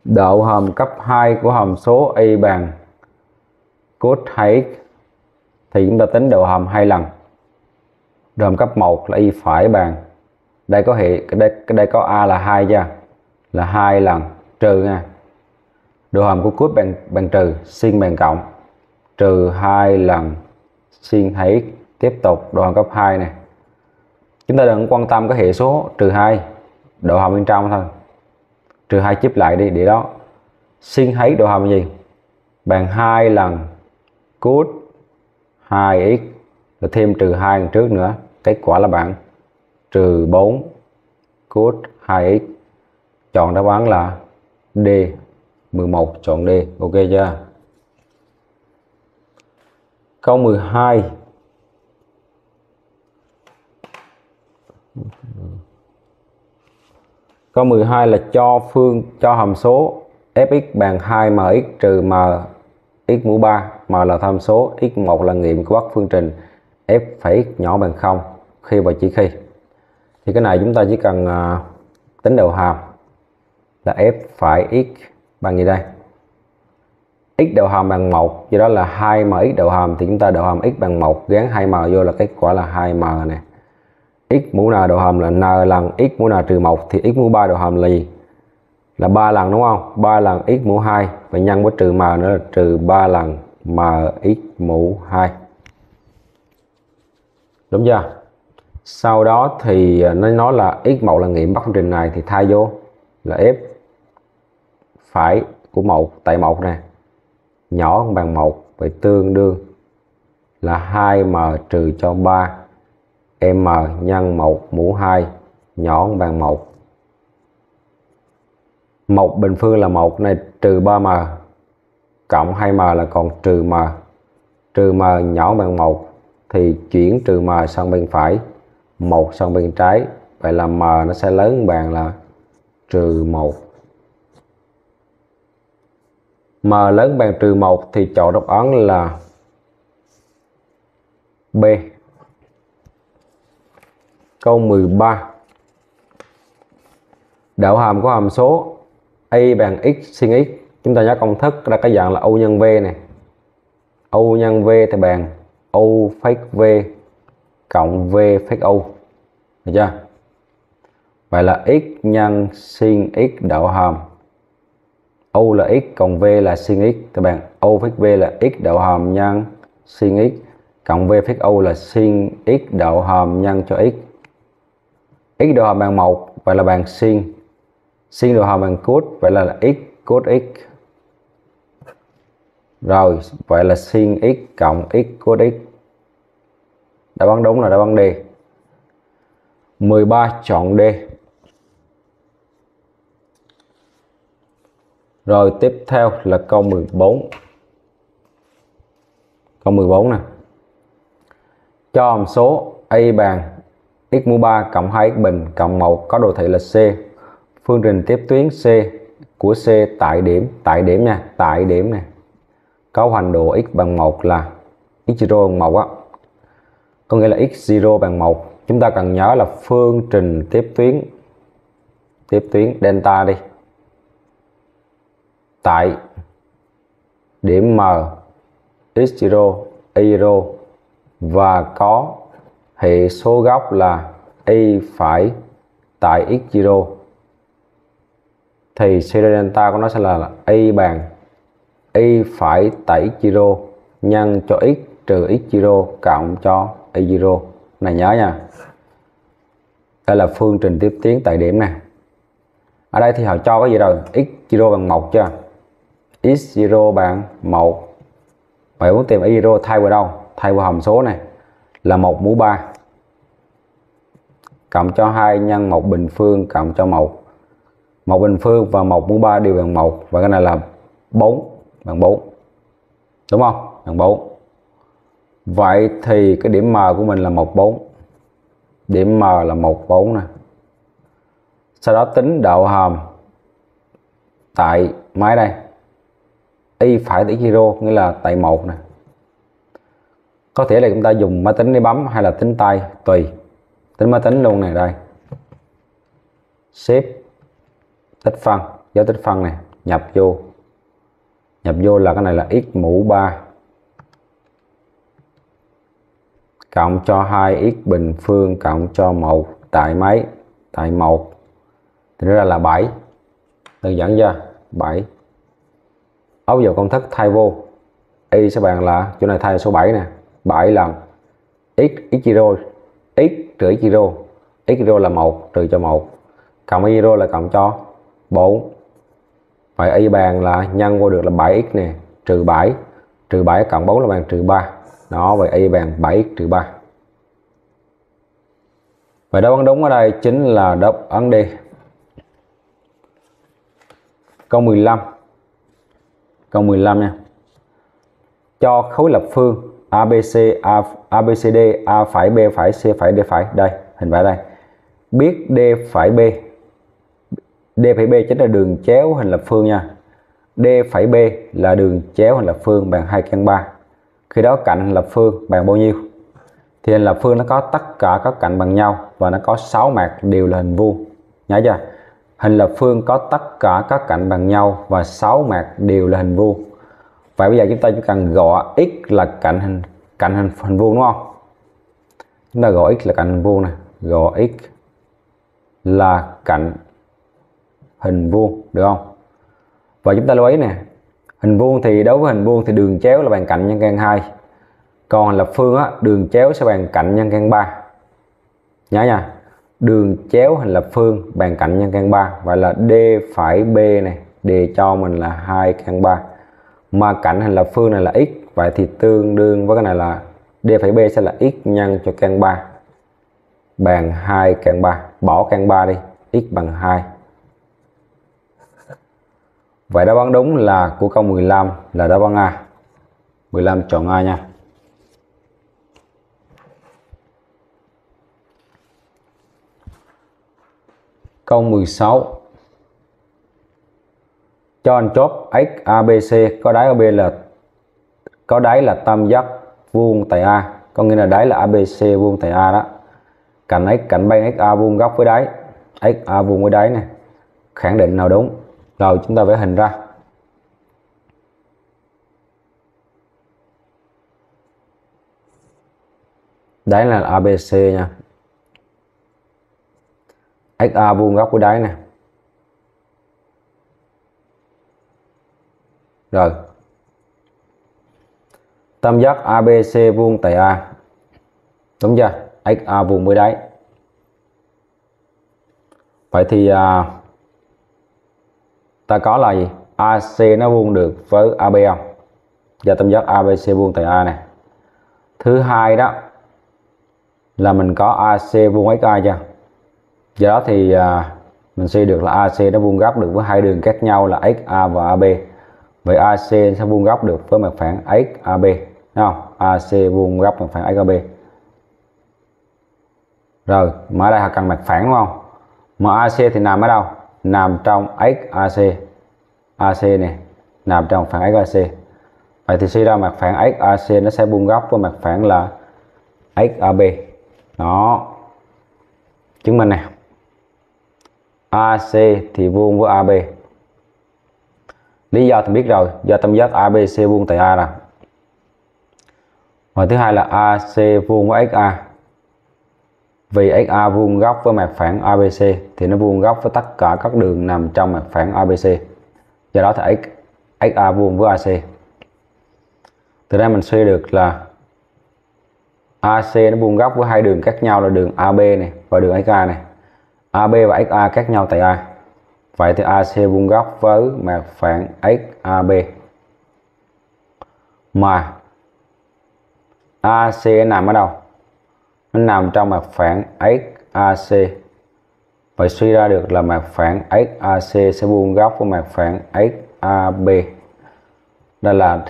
độ hàm cấp 2 của hàm số y bằng cos 2x thì chúng ta tính độ hàm hai lần. Độ hàm cấp 1 là y phải bằng đây có hệ, đây đây có a là hai chưa là hai lần trừ nha. Độ hàm của cos bằng bằng trừ sin bằng cộng. Trừ hai lần sin hãy tiếp tục độ hàm cấp 2 này. Chúng ta đừng quan tâm cái hệ số trừ hai độ hàm bên trong thôi. Trừ hai chip lại đi, để đó. Sin thấy độ hàm gì? Bằng hai lần cos 2x rồi thêm trừ hai lần trước nữa. Kết quả là bạn trừ 4 cos 2x chọn đáp án là D 11 chọn D. Ok chưa? Câu 12 câu 12 là cho phương, cho hàm số fx bằng 2mx trừ m x mũ 3 m là tham số x1 là nghiệm của bắc phương trình. F phải x nhỏ bằng 0 khi và chỉ khi thì cái này chúng ta chỉ cần uh, tính đầu hàm là f phải x bằng gì đây? X đầu hàm bằng 1 do đó là 2m x đầu hàm thì chúng ta đầu hàm x bằng 1 gán 2m vô là kết quả là 2m này x mũ n đầu hàm là n lần x mũ n trừ 1 thì x mũ 3 đầu hàm là gì? Là 3 lần đúng không? 3 lần x mũ 2 và nhân với trừ m nữa là trừ 3 lần m x mũ 2 đúng chưa? Sau đó thì à, nó nói là x mẫu là nghiệm bắt phương trình này thì thay vô là f phải của một tại một nè, nhỏ hơn bằng một vậy tương đương là 2m trừ cho 3 m nhân 1 mũ 2 nhỏ hơn bằng 1 một bình phương là một này, trừ 3m cộng 2m là còn trừ m. Trừ m nhỏ bằng 1 thì chuyển trừ m sang bên phải một sang bên trái, vậy là m nó sẽ lớn bàn là trừ 1 m lớn bằng trừ 1 thì chọn đáp án là B. Câu 13 đạo hàm của hàm số a bằng x sin x. Chúng ta nhớ công thức là cái dạng là u nhân v này. U nhân v thì bằng u phách v cộng v phách u được chưa? Vậy là x nhân sin x đạo hàm. U là x cộng v là sin x. Các bạn u phách v là x đạo hàm nhân sin x cộng v phách u là sin x đạo hàm nhân cho x. X đạo hàm bằng 1 vậy là bằng sin. Sin đạo hàm bằng cos vậy là, là x cos x. Rồi vậy là sin x cộng x cos x đáp án đúng là đáp án D. 13 chọn D. Rồi tiếp theo là câu 14 câu 14 nè. Cho hàm số a bằng x mũ 3 cộng 2x bình cộng 1 có đồ thị là C. Phương trình tiếp tuyến C của C tại điểm tại điểm nha, tại điểm nè. Có hoành độ x bằng 1 là x0 bằng 1 á có nghĩa là x0 bằng 1 chúng ta cần nhớ là phương trình tiếp tuyến tiếp tuyến delta đi. Tại điểm M x0 y0 và có hệ số góc là y phải tại x0 thì CD delta của nó sẽ là y bằng y phải tại x0 nhân cho x trừ x0 cộng cho y0 này, nhớ nha. Đây là phương trình tiếp tiến tại điểm nè. Ở đây thì họ cho cái gì rồi? X0 bằng 1 chưa? X0 bằng 1 vậy muốn tìm y0 thay vào đâu? Thay vào hàm số này. Là 1 mũ 3 cộng cho 2 nhân 1 bình phương, cộng cho 1 1 bình phương và 1 mũ 3 đều bằng 1 và cái này là 4 bằng 4 đúng không? Bằng 4 vậy thì cái điểm M của mình là 14 điểm M là 14 nè. Sau đó tính độ hàm tại máy đây. Y phải tỷ zero, nghĩa là tại một nè. Có thể là chúng ta dùng máy tính để bấm hay là tính tay, tùy. Tính máy tính luôn này, đây. Xếp tích phân, dấu tích phân này, nhập vô. Nhập vô là cái này là x mũ 3 cộng cho 2x bình phương cộng cho 1 tại mấy? Tại 1 thì nó ra là 7 đơn giản ra 7 áp dụng công thức thay vô. Y sẽ bằng là chỗ này thay số 7 nè. 7 lần x x 0 x trừ x 0 x 0 là 1 trừ cho 1 cộng y 0 là cộng cho 4 vậy y bằng là nhân vô được là 7x nè. Trừ 7 trừ 7 cộng 4 là bằng trừ 3 đó vậy y bằng 7 trừ 3 Vậy đáp án đúng ở đây chính là đáp án D. Câu 15. Câu 15 nha. Cho khối lập phương ABC A, ABCD A phải B phải C phải D phải đây hình vẽ đây biết D phải B D phải B chính là đường chéo hình lập phương nha D phải B là đường chéo hình lập phương bằng 2 căn 3 khi đó cạnh lập phương bằng bao nhiêu? Thì hình lập phương nó có tất cả các cạnh bằng nhau và nó có 6 mặt đều là hình vuông. Nhớ chưa? Hình lập phương có tất cả các cạnh bằng nhau và 6 mặt đều là hình vuông. Vậy bây giờ chúng ta chỉ cần gọi x là cạnh hình cạnh hình, hình vuông đúng không? Chúng ta gọi x là cạnh hình vuông này gọi x là cạnh hình vuông được không? Và chúng ta lưu ý nè hình vuông thì đối với hình vuông thì đường chéo là bằng cạnh nhân căn 2 còn hình lập phương á, đường chéo sẽ bằng cạnh nhân căn 3 nhớ nha đường chéo hình lập phương bằng cạnh nhân căn 3 vậy là D phải B này đề cho mình là 2 căn 3 mà cạnh hình lập phương này là x vậy thì tương đương với cái này là D phải B sẽ là x nhân cho căn 3 bằng 2 căn 3 bỏ căn 3 đi x bằng 2 Vậy đáp án đúng là của câu 15 là đáp án A. 15 chọn A nha. Câu 16 Cho anh chốt x có đáy AB là, có đáy là tam giác vuông tại A. Có nghĩa là đáy là ABC vuông tại A đó. Cạnh x, cạnh bên XA vuông góc với đáy. XA vuông với đáy này. Khẳng định nào đúng? Rồi chúng ta vẽ hình ra. Đáy là ABC nha. XA vuông góc với đáy nè. Rồi. Tam giác ABC vuông tại A. Đúng chưa? XA vuông với đáy. Vậy thì à, ta có là gì? AC nó vuông được với AB không do tam giác ABC vuông tại A này thứ hai đó là mình có AC vuông XA chưa? Do đó thì à, mình suy được là AC nó vuông góc được với hai đường khác nhau là XA và AB vậy AC sẽ vuông góc được với mặt phẳng XAB đúng không? AC vuông góc mặt phẳng XAB rồi mở đây là cần mặt phẳng đúng không? MAC thì nằm ở đâu? Nằm trong XAC AC này, nằm trong phẳng XAC vậy thì suy ra mặt phẳng XAC nó sẽ buông góc với mặt phẳng là XAB đó. Chứng minh này. AC thì vuông với AB lý do thì biết rồi, do tam giác ABC vuông tại A rồi. Và thứ hai là AC vuông với XA vì XA vuông góc với mặt phẳng ABC thì nó vuông góc với tất cả các đường nằm trong mặt phẳng ABC. Do đó thì X, XA vuông với AC. Từ đây mình suy được là AC nó vuông góc với hai đường khác nhau là đường AB này và đường XA này. AB và XA khác nhau tại A. Vậy thì AC vuông góc với mặt phẳng XAB. Mà AC nằm ở đâu? Nó nằm trong mặt phẳng XAC vậy suy ra được là mặt phẳng XAC sẽ vuông góc với mặt phẳng XAB đây là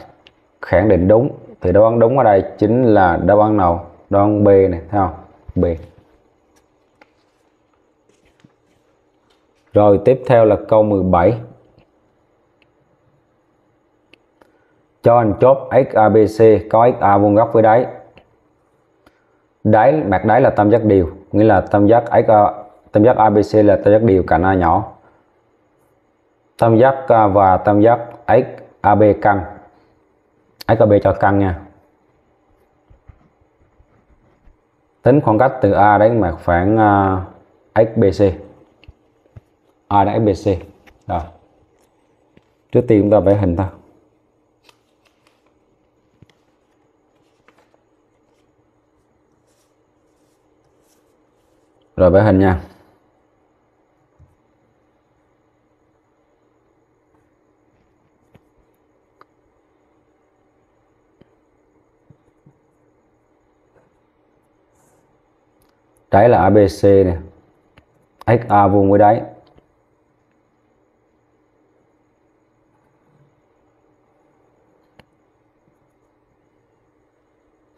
khẳng định đúng. Thì đáp án đúng ở đây chính là đáp án nào? Đáp án B này, thấy không? B. Rồi, tiếp theo là câu 17 cho anh chốt XABC có XA vuông góc với đáy đáy mặt đáy là tam giác đều, nghĩa là tam giác ấy tam giác ABC là tam giác đều cạnh A nhỏ. Tam giác à, và tam giác XAB căn. XAB cho căn nha. Tính khoảng cách từ A đến mặt phẳng à, XBC A đến XBC rồi. Trước tiên chúng ta vẽ hình thôi rồi vẽ hình nha. Đáy là ABC nè. XA vuông với đáy.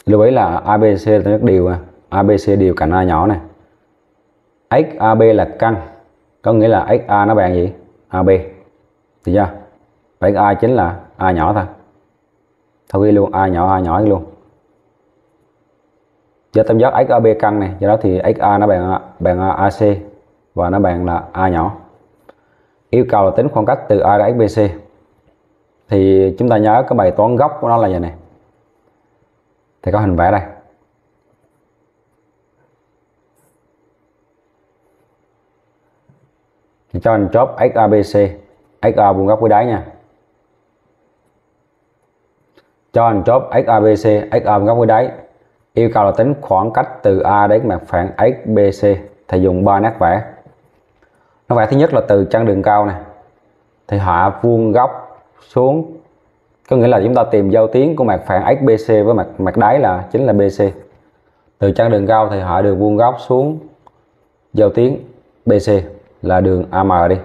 Lưu ý là ABC là nhất đều à. ABC đều cạnh A nhỏ này XAB là căn. Có nghĩa là XA nó bằng gì? AB được chưa? Vậy A chính là A nhỏ thôi. Thôi ghi luôn, A nhỏ A nhỏ luôn. Do tam giác XAB căn này, do đó thì XA nó bằng bằng AC và nó bằng là A nhỏ. Yêu cầu là tính khoảng cách từ A đến XBC thì chúng ta nhớ cái bài toán góc của nó là gì này. Thì có hình vẽ đây thì cho anh chốt XABC XA vuông góc với đáy nha. Cho anh chốt XABC XA vuông góc với đáy. Yêu cầu là tính khoảng cách từ A đến mặt phẳng XBC thì dùng ba nét vẽ. Nó vẽ thứ nhất là từ chân đường cao này thì hạ vuông góc xuống. Có nghĩa là chúng ta tìm giao tuyến của mặt phẳng XBC với mặt mặt đáy là chính là BC từ chân đường cao thì hạ đường vuông góc xuống, giao tuyến BC là đường AM đi.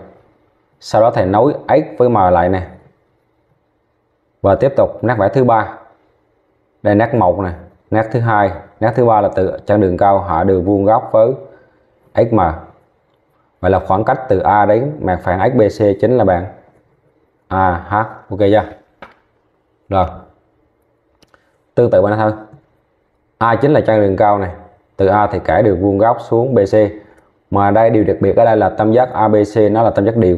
Sau đó thầy nối X với M lại nè. Và tiếp tục nét vẽ thứ ba. Đây nét một nè, nét thứ hai, nét thứ ba là từ chân đường cao hạ đường vuông góc với XM vậy là khoảng cách từ A đến mặt phẳng XBC chính là bạn AH ok chưa? Rồi. Tương tự bạn thôi. A chính là chân đường cao này từ A thì kẻ đường vuông góc xuống BC mà đây, điều đặc biệt ở đây là tam giác ABC nó là tam giác đều.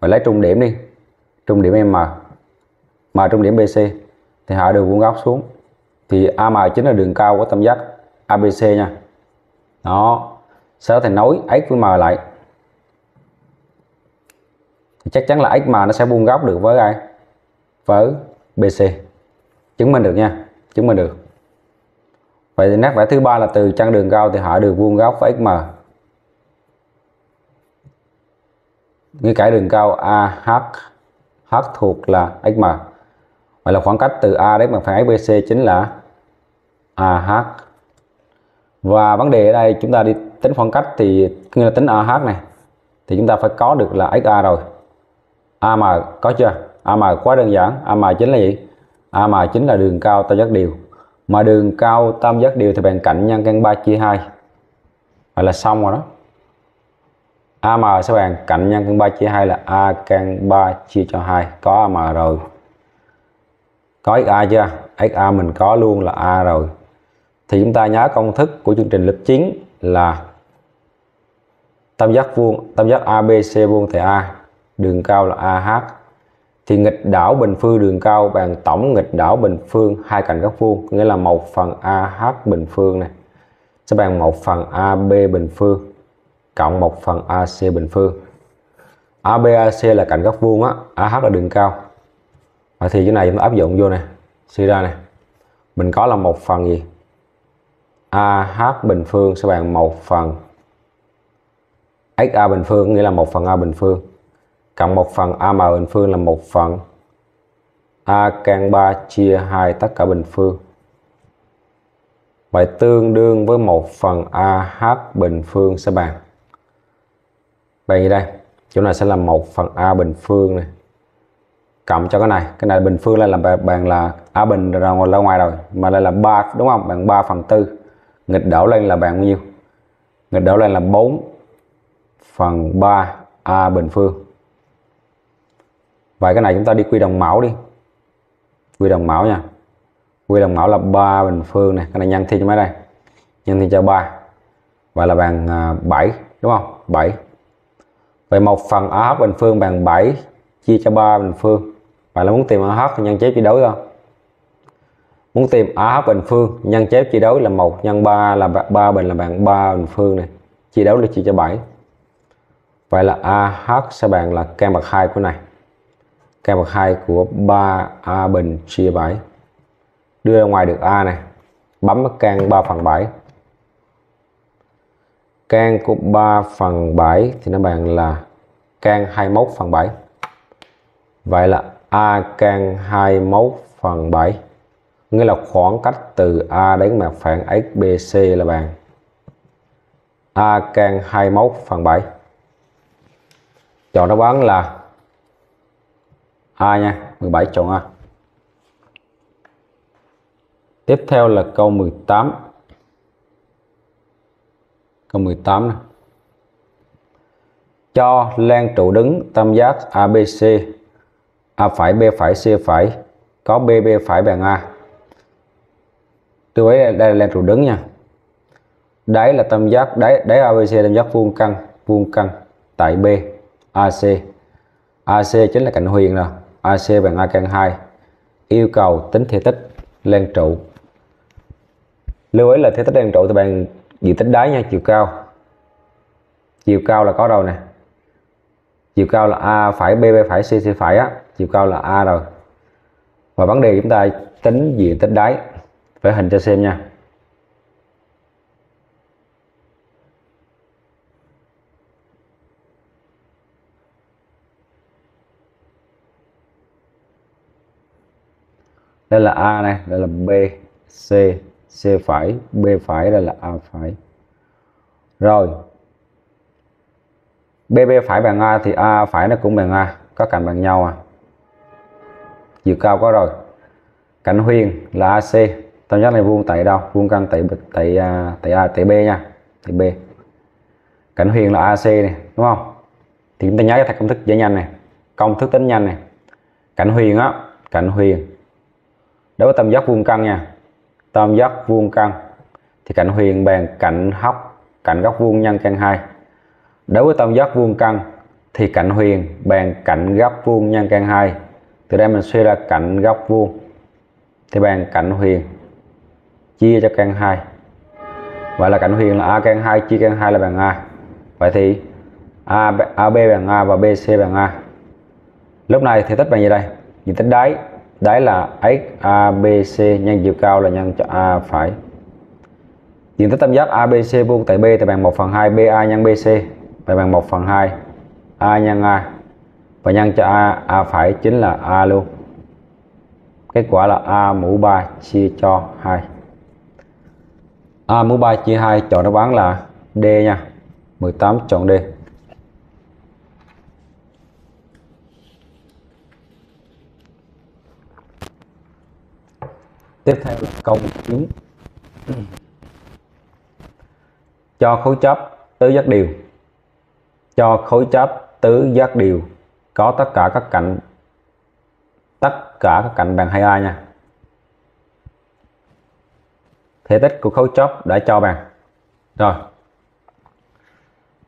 Và lấy trung điểm đi. Trung điểm M M trung điểm BC thì hạ đường vuông góc xuống. Thì AM chính là đường cao của tam giác ABC nha. Đó. Sau đó thì nối X với M lại. Thì chắc chắn là XM nó sẽ vuông góc được với ai? Với BC chứng minh được nha. Chứng minh được. Vậy thì nét vẽ thứ ba là từ chân đường cao thì hạ đường vuông góc với XM như cả đường cao AH H thuộc là XM vậy là khoảng cách từ A đến mặt phẳng ABC chính là AH và vấn đề ở đây, chúng ta đi tính khoảng cách thì như là tính AH này, thì chúng ta phải có được là XA rồi. AM có chưa? AM quá đơn giản. AM chính là gì? AM chính là đường cao tam giác đều mà đường cao tam giác đều thì bằng cạnh nhân căn 3 chia 2 vậy là xong rồi đó. AM sẽ bằng cạnh nhân căn 3 chia 2 là A căn 3 chia cho 2 có AM rồi. Có XA chưa? XA mình có luôn là A rồi. Thì chúng ta nhớ công thức của chương trình lớp 9 là tam giác vuông, tam giác ABC vuông thì A, đường cao là AH thì nghịch đảo bình phương đường cao bằng tổng nghịch đảo bình phương hai cạnh góc vuông nghĩa là một phần AH bình phương này. Sẽ bằng một phần AB bình phương cộng 1 phần AC bình phương. ABAC là cạnh góc vuông á. AH là đường cao. Và thì cái này chúng ta áp dụng vô nè suy ra nè. Mình có là một phần gì? AH bình phương sẽ bằng 1 phần XA bình phương nghĩa là 1 phần A bình phương. Cộng 1 phần AM bình phương là 1 phần A can 3 chia 2 tất cả bình phương. Vậy tương đương với 1 phần AH bình phương sẽ bằng bằng gì đây. Chỗ này sẽ là một phần A bình phương này. Cộng cho cái này. Cái này bình phương là làm bạn là A bình ra ngoài, ra ngoài rồi. Mà đây là ba đúng không? Bằng 3 phần tư. Nghịch đảo lên là bạn bao nhiêu? Nghịch đảo lên là 4 phần 3 A bình phương. Vậy cái này chúng ta đi quy đồng mẫu đi. Quy đồng mẫu nha. Quy đồng mẫu là 3 bình phương này. Cái này nhân thi cho mấy đây? Nhân thi cho 3 và là bằng 7 à, đúng không? 7 vậy một phần AH bình phương bằng 7 chia cho 3 bình phương. Vậy là muốn tìm AH nhân chép chi đối không muốn tìm AH bình phương, nhân chép chi đối là 1 nhân 3 là 3 bình là bằng 3 bình phương này. Chi đối là chia cho 7 vậy là AH sẽ bằng là căn bậc 2 của này. Căn bậc 2 của 3A bình chia 7 đưa ra ngoài được A này. Bấm căn 3 phần 7 can của 3 phần 7 thì nó bằng là can 21 phần 7 vậy là A can 21 phần 7 nghĩa là khoảng cách từ A đến mặt phẳng XBC là bằng A can 21 phần 7 chọn đáp án là A nha 17 chọn A. Tiếp theo là câu 18 câu 18 này. cho len trụ đứng tam giác ABC A phải, B phải, C phải. Có BB phải bằng A. Tôi ấy đây là len trụ đứng nha. Đáy là tam giác, đáy đáy ABC tam giác vuông căn vuông căn tại B AC AC chính là cạnh huyền rồi AC bằng A căn 2 yêu cầu tính thể tích len trụ. Lưu ý là thể tích len trụ thì bạn diện tích đáy nha, chiều cao. Chiều cao là có đâu nè? Chiều cao là A phải, B B phải, C C phải á. Chiều cao là A rồi. Và vấn đề chúng ta tính diện tích đáy? Vẽ hình cho xem nha. Đây là A này, đây là B, C. C phải, B phải đây là A phải. Rồi BB phải bằng A thì A phải nó cũng bằng A, có cạnh bằng nhau à. Chiều cao có rồi. Cạnh huyền là AC tam giác này vuông tại đâu? Vuông căn tại tại à, tại A, tại B nha, tại B. Cạnh huyền là AC này đúng không? Thì chúng ta nhớ cái công thức giải nhanh này, công thức tính nhanh này. Cạnh huyền á cạnh huyền. Đối với tam giác vuông căn nha tam giác vuông căn. Thì cạnh huyền bằng cạnh hóc cạnh góc vuông nhân căn 2 đối với tam giác vuông căn, thì cạnh huyền bằng cạnh góc vuông nhân căn 2 từ đây mình suy ra cạnh góc vuông. Thì bằng cạnh huyền chia cho căn 2 vậy là cạnh huyền là a căn 2 chia căn 2 là bằng a. Vậy thì a ab bằng a và bc bằng a. Lúc này thì tích bằng gì đây? Diện tích đáy đấy là x abc nhân chiều cao là nhân cho a phải. Diện tích tam giác abc vuông tại b thì bằng 1 phần 2 ba nhân bc vậy bằng 1 phần 2 a nhân a. Và nhân cho a a phải chính là a luôn. Kết quả là a mũ 3 chia cho 2 a mũ 3 chia 2 chọn đáp án là D nha. 18 chọn D. tiếp theo là câu 9 cho khối chấp tứ giác đều cho khối chấp tứ giác đều có tất cả các cạnh tất cả các cạnh bằng 2a nha. Thể tích của khối chóp đã cho bằng rồi.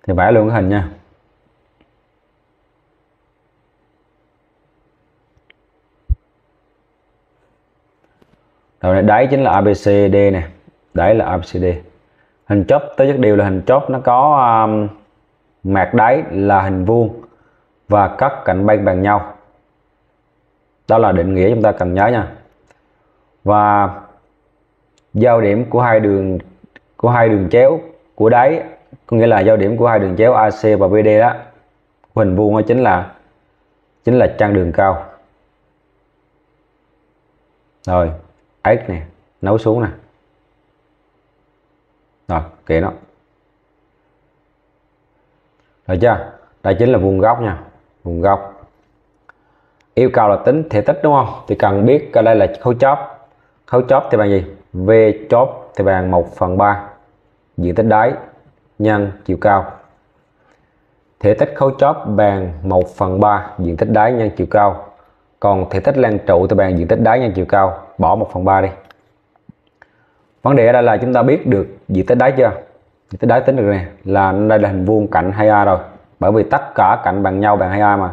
Thì vẽ luôn cái hình nha. Rồi đáy chính là ABCD nè. Đáy là ABCD hình chóp tới rất điều là hình chóp nó có um, mặt đáy là hình vuông và các cạnh bên bằng nhau. Đó là định nghĩa chúng ta cần nhớ nha. Và giao điểm của hai đường của hai đường chéo của đáy có nghĩa là giao điểm của hai đường chéo AC và BD đó hình vuông đó chính là chính là trang đường cao. Rồi x nè nấu xuống nè rồi, kệ nó. Rồi chưa? Đây chính là vuông góc nha, vuông góc. Yêu cầu là tính thể tích đúng không? Thì cần biết cái đây là khối chóp. Khối chóp thì bằng gì? V chóp thì bằng 1 phần 3 diện tích đáy nhân chiều cao. Thể tích khối chóp bằng 1 phần 3 diện tích đáy nhân chiều cao còn thể tích lan trụ thì bạn diện tích đáy nhân chiều cao, bỏ 1 phần 3 đi. Vấn đề ở đây là chúng ta biết được diện tích đáy chưa? Diện tích đáy tính được này là đây là hình vuông cạnh 2A rồi. Bởi vì tất cả cạnh bằng nhau bằng 2A mà.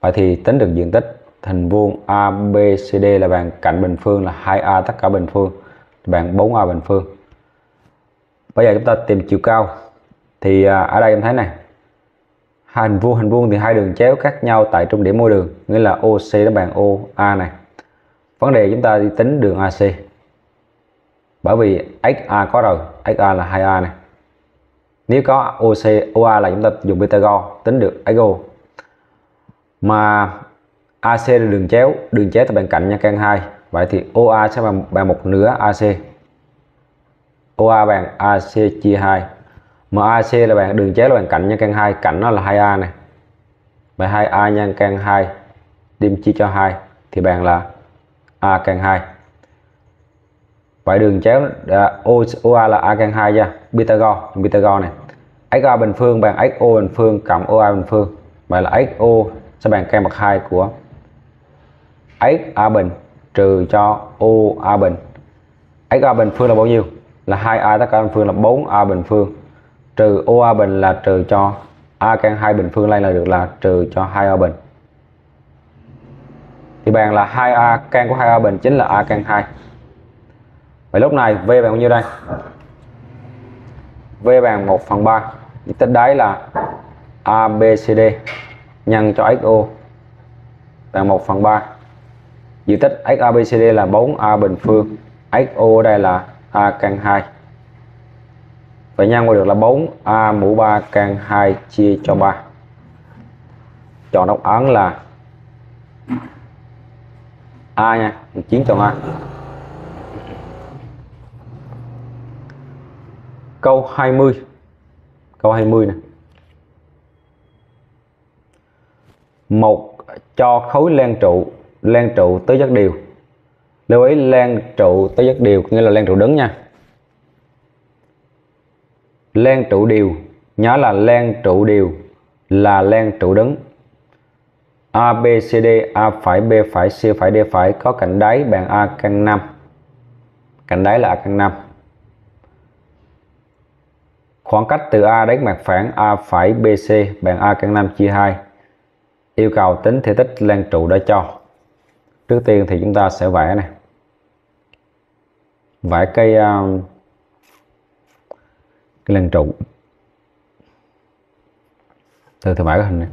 Vậy thì tính được diện tích hình vuông ABCD là bằng cạnh bình phương là 2A tất cả bình phương bằng 4A bình phương. Bây giờ chúng ta tìm chiều cao. Thì à, ở đây em thấy này hình vuông hình vuông thì hai đường chéo khác nhau tại trung điểm môi đường nghĩa là OC nó bằng OA này. Vấn đề chúng ta đi tính đường AC bởi vì XA có rồi XA là 2A này. Nếu có OC OA là chúng ta dùng Pythagore tính được XO mà AC là đường chéo đường chéo tại bên cạnh nha căn 2 vậy thì OA sẽ bằng, bằng một nửa AC OA bằng AC chia 2 MAC là bạn đường chéo là bạn cạnh nhân căn 2 cạnh nó là 2A này. Bài 2A nhân căn 2 đem chia cho 2 thì bạn là A căn 2 vậy đường chéo à, OA là A căn 2 nha Pythagore Pythagore này. XA bình phương bằng XO bình phương cộng OA bình phương. Vậy là XO sẽ bằng căn bậc 2 của XA bình trừ cho OA bình. XA bình phương là bao nhiêu? Là 2A tất cả bình phương là 4A bình phương trừ OA bình là trừ cho A căn 2 bình phương lên là được là trừ cho 2A bình. Thì bàn là 2A căn của 2A bình chính là A căn 2 vậy lúc này V bằng bao nhiêu đây? V bằng 1 phần 3 diện tích đáy là ABCD nhân cho XO bằng 1 phần 3 diện tích XABCD là 4A bình phương. XO đây là A căn 2 Vậy nhân qua được là 4A mũ 3 căn 2 chia cho 3 Chọn đáp án là A nha 19 chọn A. Câu 20 Câu 20 này một, cho khối len trụ len trụ tới giác đều lưu ý len trụ tới giác đều nghĩa là len trụ đứng nha len trụ đều. Nhớ là len trụ đều là len trụ đứng A B C D A phải B phải C phải D phải. Có cạnh đáy bằng A căn 5 cạnh đáy là A căn 5 khoảng cách từ A đến mặt phẳng A phải BC bằng A căn 5 chia 2 yêu cầu tính thể tích len trụ đã cho. Trước tiên thì chúng ta sẽ vẽ này. Vẽ cây uh, cái len trụ. Từ từ mở cái hình này.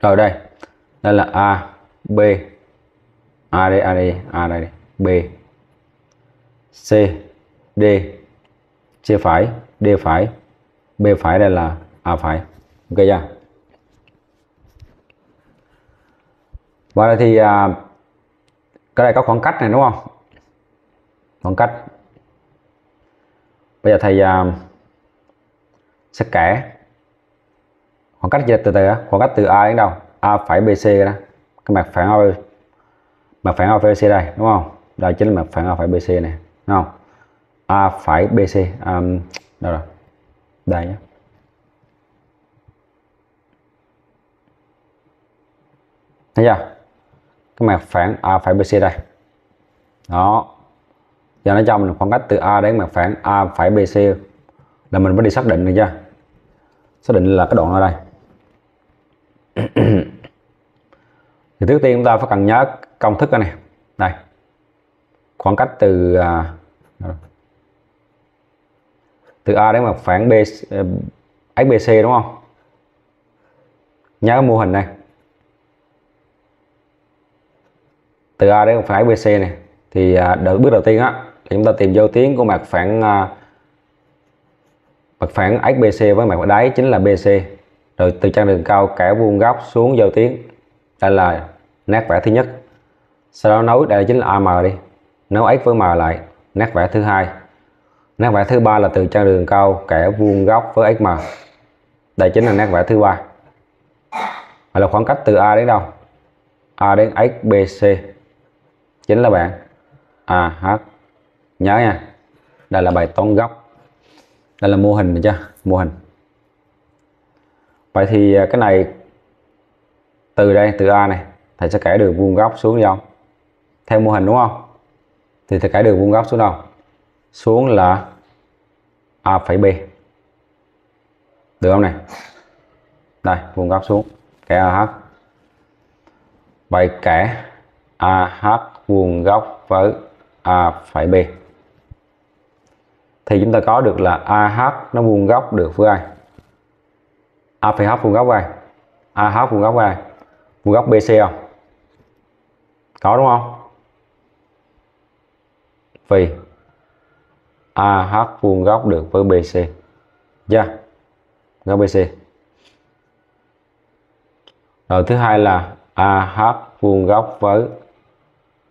Rồi, đây. Đây là A, B. A đây A đây A đây. B. C D. C phải D phải. B phải đây là A phải. Ok chưa? Và đây thì à, cái này có khoảng cách này đúng không? Khoảng cách. Bây giờ thầy à, sẽ kể khoảng cách từ từ khoảng cách từ A đến đâu? A phải BC đó cái mặt phẳng A mặt phẳng A phải BC đây đúng không? Đây chính là mặt phẳng A phải BC này đúng không. A phải BC um, đâu rồi? Đây nhé. Thấy chưa? Cái mặt phẳng A phải BC đây. Đó. Giờ nó cho mình khoảng cách từ A đến mặt phẳng A phải BC là mình mới đi xác định được chưa xác định là cái đoạn ở đây. Thì trước tiên chúng ta phải cần nhớ công thức này đây. Khoảng cách từ à, từ A đến mặt phẳng B ờ, XBC đúng không? Nhớ mô hình này từ A đến mặt phẳng XBC này, thì à, đợi bước đầu tiên á chúng ta tìm vô tuyến của mặt phẳng à, mặt phẳng XBC với mặt đáy chính là BC rồi từ chân đường cao kẻ vuông góc xuống giao tuyến đây là nét vẽ thứ nhất. Sau đó nối, đây chính là AM đi. Nối x với m lại nét vẽ thứ hai. Nét vẽ thứ ba là từ chân đường cao kẻ vuông góc với xm đây chính là nét vẽ thứ ba. Vậy là khoảng cách từ A đến đâu? A đến XBC chính là bạn. AH nhớ nha. Đây là bài toán góc. Đây là mô hình này chưa mô hình. Vậy thì à, cái này từ đây, từ A này, thầy sẽ kẻ đường vuông góc xuống đâu theo mô hình đúng không? Thì cái đường vuông góc xuống đâu? Xuống là A phẩy B. Được không này? Đây, vuông góc xuống. Kẻ AH vậy kẻ AH vuông góc với A phẩy B. Thì chúng ta có được là AH nó vuông góc được với ai? A phẩy H vuông góc với ai? AH vuông góc với ai? Vuông góc BC không? Có đúng không? Vì AH vuông góc được với BC. yeah, dạ. Góc BC. Rồi thứ hai là AH vuông góc với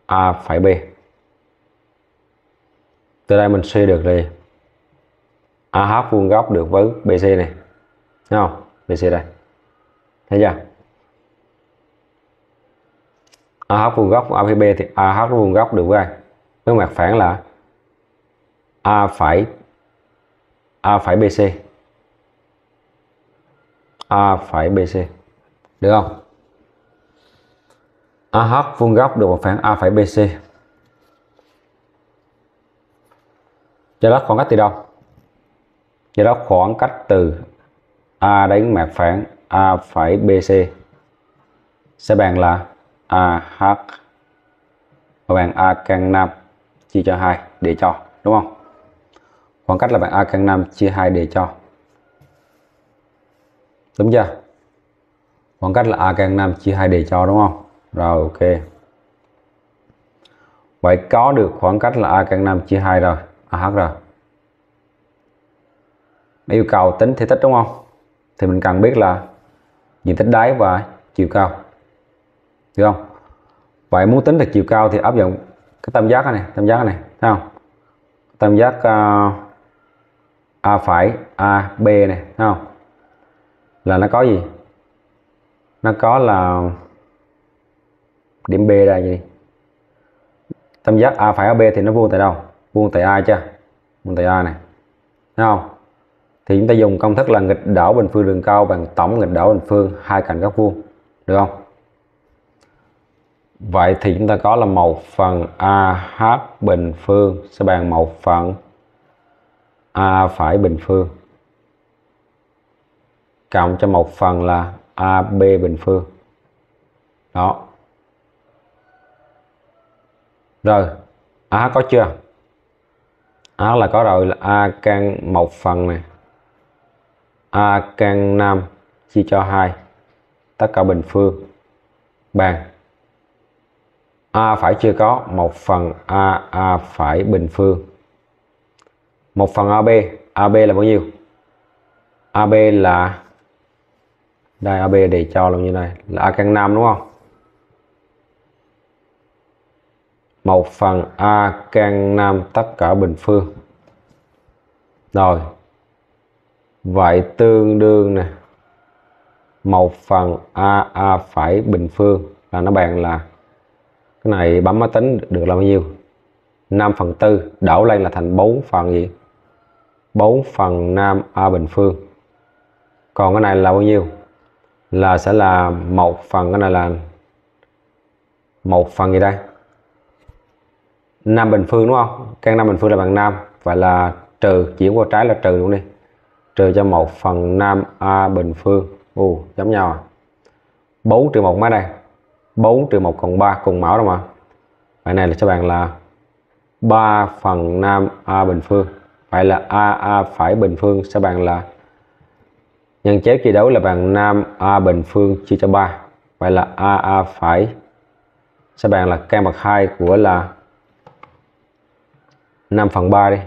A phải B. Từ đây mình suy được là AH vuông góc được với BC này. Thấy không? BC đây. Thấy chưa? AH vuông góc A phải B thì AH vuông góc được với ai? Với mặt phẳng là A phải A phải BC A phải BC được không? AH vuông góc được một phản A phải BC do đó khoảng cách từ đâu? Do đó khoảng cách từ A đến mặt phẳng A phải BC sẽ bằng là AH và bằng A căn 5 chia cho 2 để cho, đúng không? Khoảng cách là bạn A căn 5 chia 2 để cho. Đúng chưa? Khoảng cách là A căn 5 chia 2 để cho, đúng không? Rồi, ok. Vậy có được khoảng cách là A căn 5 chia 2 rồi. AH rồi. Yêu cầu tính thể tích, đúng không? Thì mình cần biết là diện tích đáy và chiều cao. Được không? Vậy muốn tính được chiều cao thì áp dụng cái tam giác này tam giác này thấy không? Tam giác uh, A phải A B này thấy không? Là nó có gì? Nó có là điểm B đây gì tam giác A phải A B thì nó vuông tại đâu? Vuông tại A chưa vuông tại A này thấy không? Thì chúng ta dùng công thức là nghịch đảo bình phương đường cao bằng tổng nghịch đảo bình phương hai cạnh góc vuông được không? Vậy thì chúng ta có là một phần AH bình phương. Sẽ bằng một phần A phải bình phương. Cộng cho một phần là AB bình phương. Đó. Rồi, A có chưa? A là có rồi, là A căn một phần này. A căn 5 chia cho 2 tất cả bình phương. Bằng A phải chưa có, một phần A A phải bình phương. Một phần AB AB là bao nhiêu? AB là, đây AB để cho là như này, là A căn 5 đúng không? Một phần A căn 5 tất cả bình phương. Rồi, vậy tương đương nè. Một phần A A phải bình phương, là nó bằng là cái này bấm máy tính được là bao nhiêu? 5 phần 4 đảo lên là thành 4 phần gì? 4 phần 5 A bình phương. Còn cái này là bao nhiêu? Là sẽ là một phần cái này là một phần gì đây? 5 bình phương đúng không? Căn 5 bình phương là bằng 5 vậy là trừ chuyển qua trái là trừ luôn đi. Trừ cho 1 phần 5 A bình phương. Ồ, giống nhau à? 4 trừ 1 mấy đây. 4 trừ 1 còn 3 cùng mẫu đâu mà. Vậy này là cho bạn là 3 phần 5 A bình phương. Vậy là a a phải bình phương. Sẽ bằng là nhân chéo chia đấu là bằng 5 a bình phương chia cho 3 vậy là a a phải. Sẽ bằng là căn bậc 2 của là 5 phần 3 đi.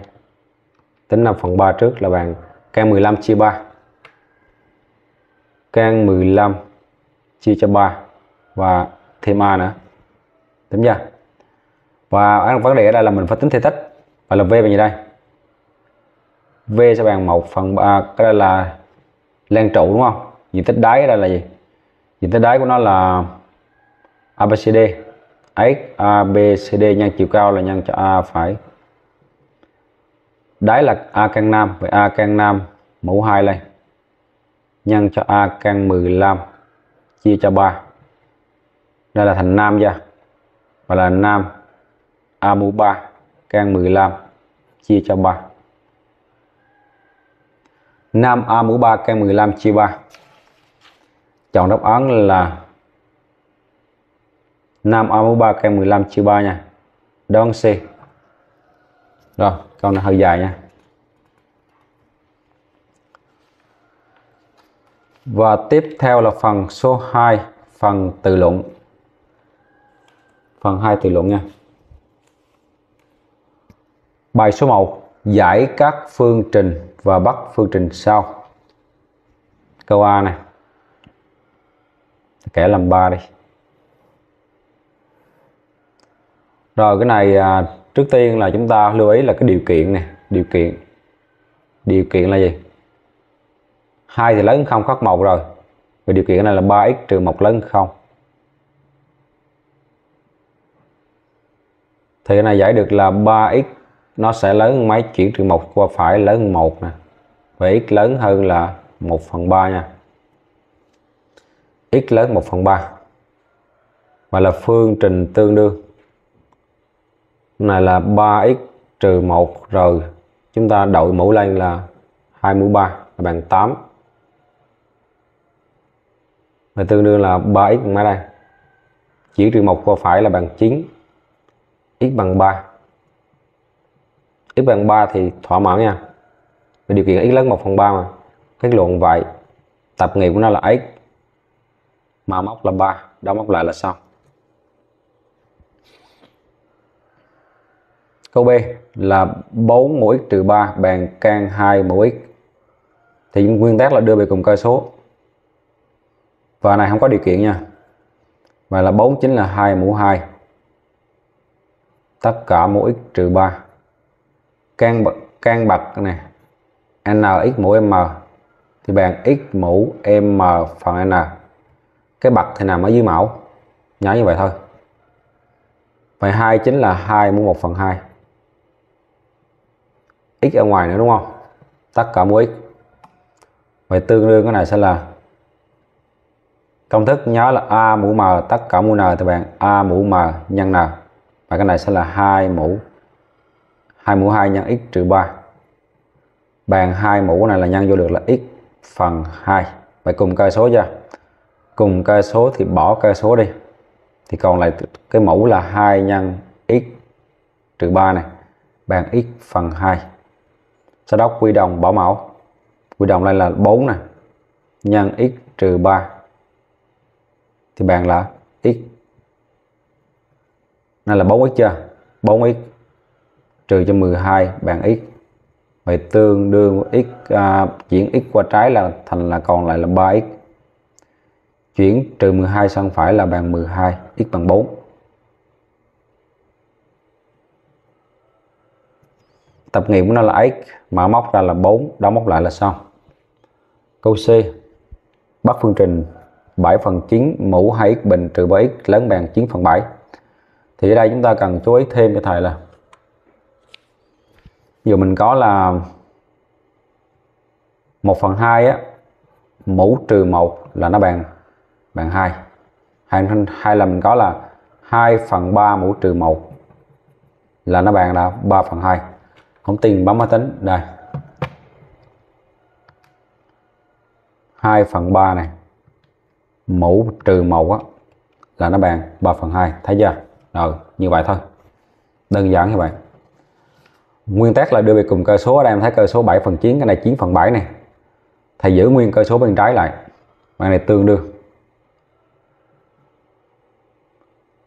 Tính 5 phần 3 trước là bằng căn 15 chia 3 căn 15 chia cho 3 và thêm a nữa. Đúng chưa và vấn đề ở đây là mình phải tính thể tích. Và là v bằng gì đây? V sẽ bằng 1 phần 3 cái đây là len trụ đúng không? Diện tích đáy đây là gì? Diện tích đáy của nó là ABCD X ABCD nhân chiều cao là nhân cho A phải. Đáy là A căn 5 vậy A căn 5 mũ 2 lên. Nhân cho A căn 15 chia cho 3 đây là thành nam chưa và là nam amu 3 can 15 chia cho 3 nam A mũ 3 can 15 chia 3 chọn đáp án là nam A mũ 3 can 15 chia 3 nha. Đón C. Rồi, câu này hơi dài nha. Và tiếp theo là phần số 2 phần tự luận phần 2 tự luận nha. Bài số 1 Giải các phương trình và bắt phương trình sau. Câu A này. Kẻ làm 3 đi. Rồi cái này à, trước tiên là chúng ta lưu ý là cái điều kiện này Điều kiện. Điều kiện là gì? hai thì lớn không khác một rồi. Và điều kiện này là 3x trừ 1 lớn không. Thì cái này giải được là 3x nó sẽ lớn hơn mấy chuyển từ 1 qua phải lớn hơn 1 nè. Và x lớn hơn là 1 phần 3 nha. X lớn 1 phần 3 và là phương trình tương đương. Cái này là 3x trừ 1 rồi chúng ta đội mũ lên là 2 mũ 3 là bằng 8 và tương đương là 3x mấy đây? Chỉ trừ 1 qua phải là bằng 9 x bằng 3 x bằng 3 thì thỏa mãn nha. Về điều kiện x lớn 1 phần 3 mà. Kết luận vậy tập nghiệp của nó là x. Mà móc là 3 đóng móc lại là xong. Câu B là 4 mũ x trừ 3 bằng can 2 mũ x. Thì nguyên tắc là đưa về cùng cơ số. Và này không có điều kiện nha. Và là 4 chính là 2 mũ 2 tất cả mũ x trừ 3 can bậc can bậc này, n x mũ m. Thì bằng x mũ m phần n. Cái bậc thì nằm ở dưới mẫu. Nhớ như vậy thôi. Vậy 2 chính là 2 mũ 1 phần 2 x ở ngoài nữa đúng không? Tất cả mũ x. Vậy tương đương cái này sẽ là công thức nhớ là a mũ m. Tất cả mũ n thì bạn a mũ m nhân n và cái này sẽ là 2 mũ. 2 mũ 2 nhân x trừ 3 bàn 2 mũ này là nhân vô được là x phần 2 vậy cùng cây số chưa? Cùng cây số thì bỏ cây số đi. Thì còn lại cái mũ là 2 nhân x trừ 3 này. Bàn x phần 2 sau đó quy đồng bỏ mẫu. Quy đồng đây là 4 này. Nhân x trừ 3 thì bàn là x này là 4x chưa? 4x trừ cho 12 bằng x. Vậy tương đương x à, chuyển x qua trái là thành là còn lại là 3x chuyển trừ 12 sang phải là bằng 12 x bằng 4 tập nghiệm của nó là x mà móc ra là 4 đó móc lại là xong. Câu C bắt phương trình 7 phần 9 mũ 2x bình trừ 3x lớn bằng 9 phần 7 thì ở đây chúng ta cần chú ý thêm cho thầy là dù mình có là 1 phần 2 á mũ trừ 1 là nó bằng bằng 2 hay, hay là mình có là 2 phần 3 mũ trừ 1 là nó bằng là 3 phần 2 không tin bấm máy tính đây. 2 phần 3 này mũ trừ 1 á, là nó bằng 3 phần 2 thấy chưa? Rồi, như vậy thôi. Đơn giản như vậy. Nguyên tắc là đưa về cùng cơ số. Ở đây em thấy cơ số 7 phần 9 cái này 9 phần 7 này. Thầy giữ nguyên cơ số bên trái lại. Bạn này tương đương.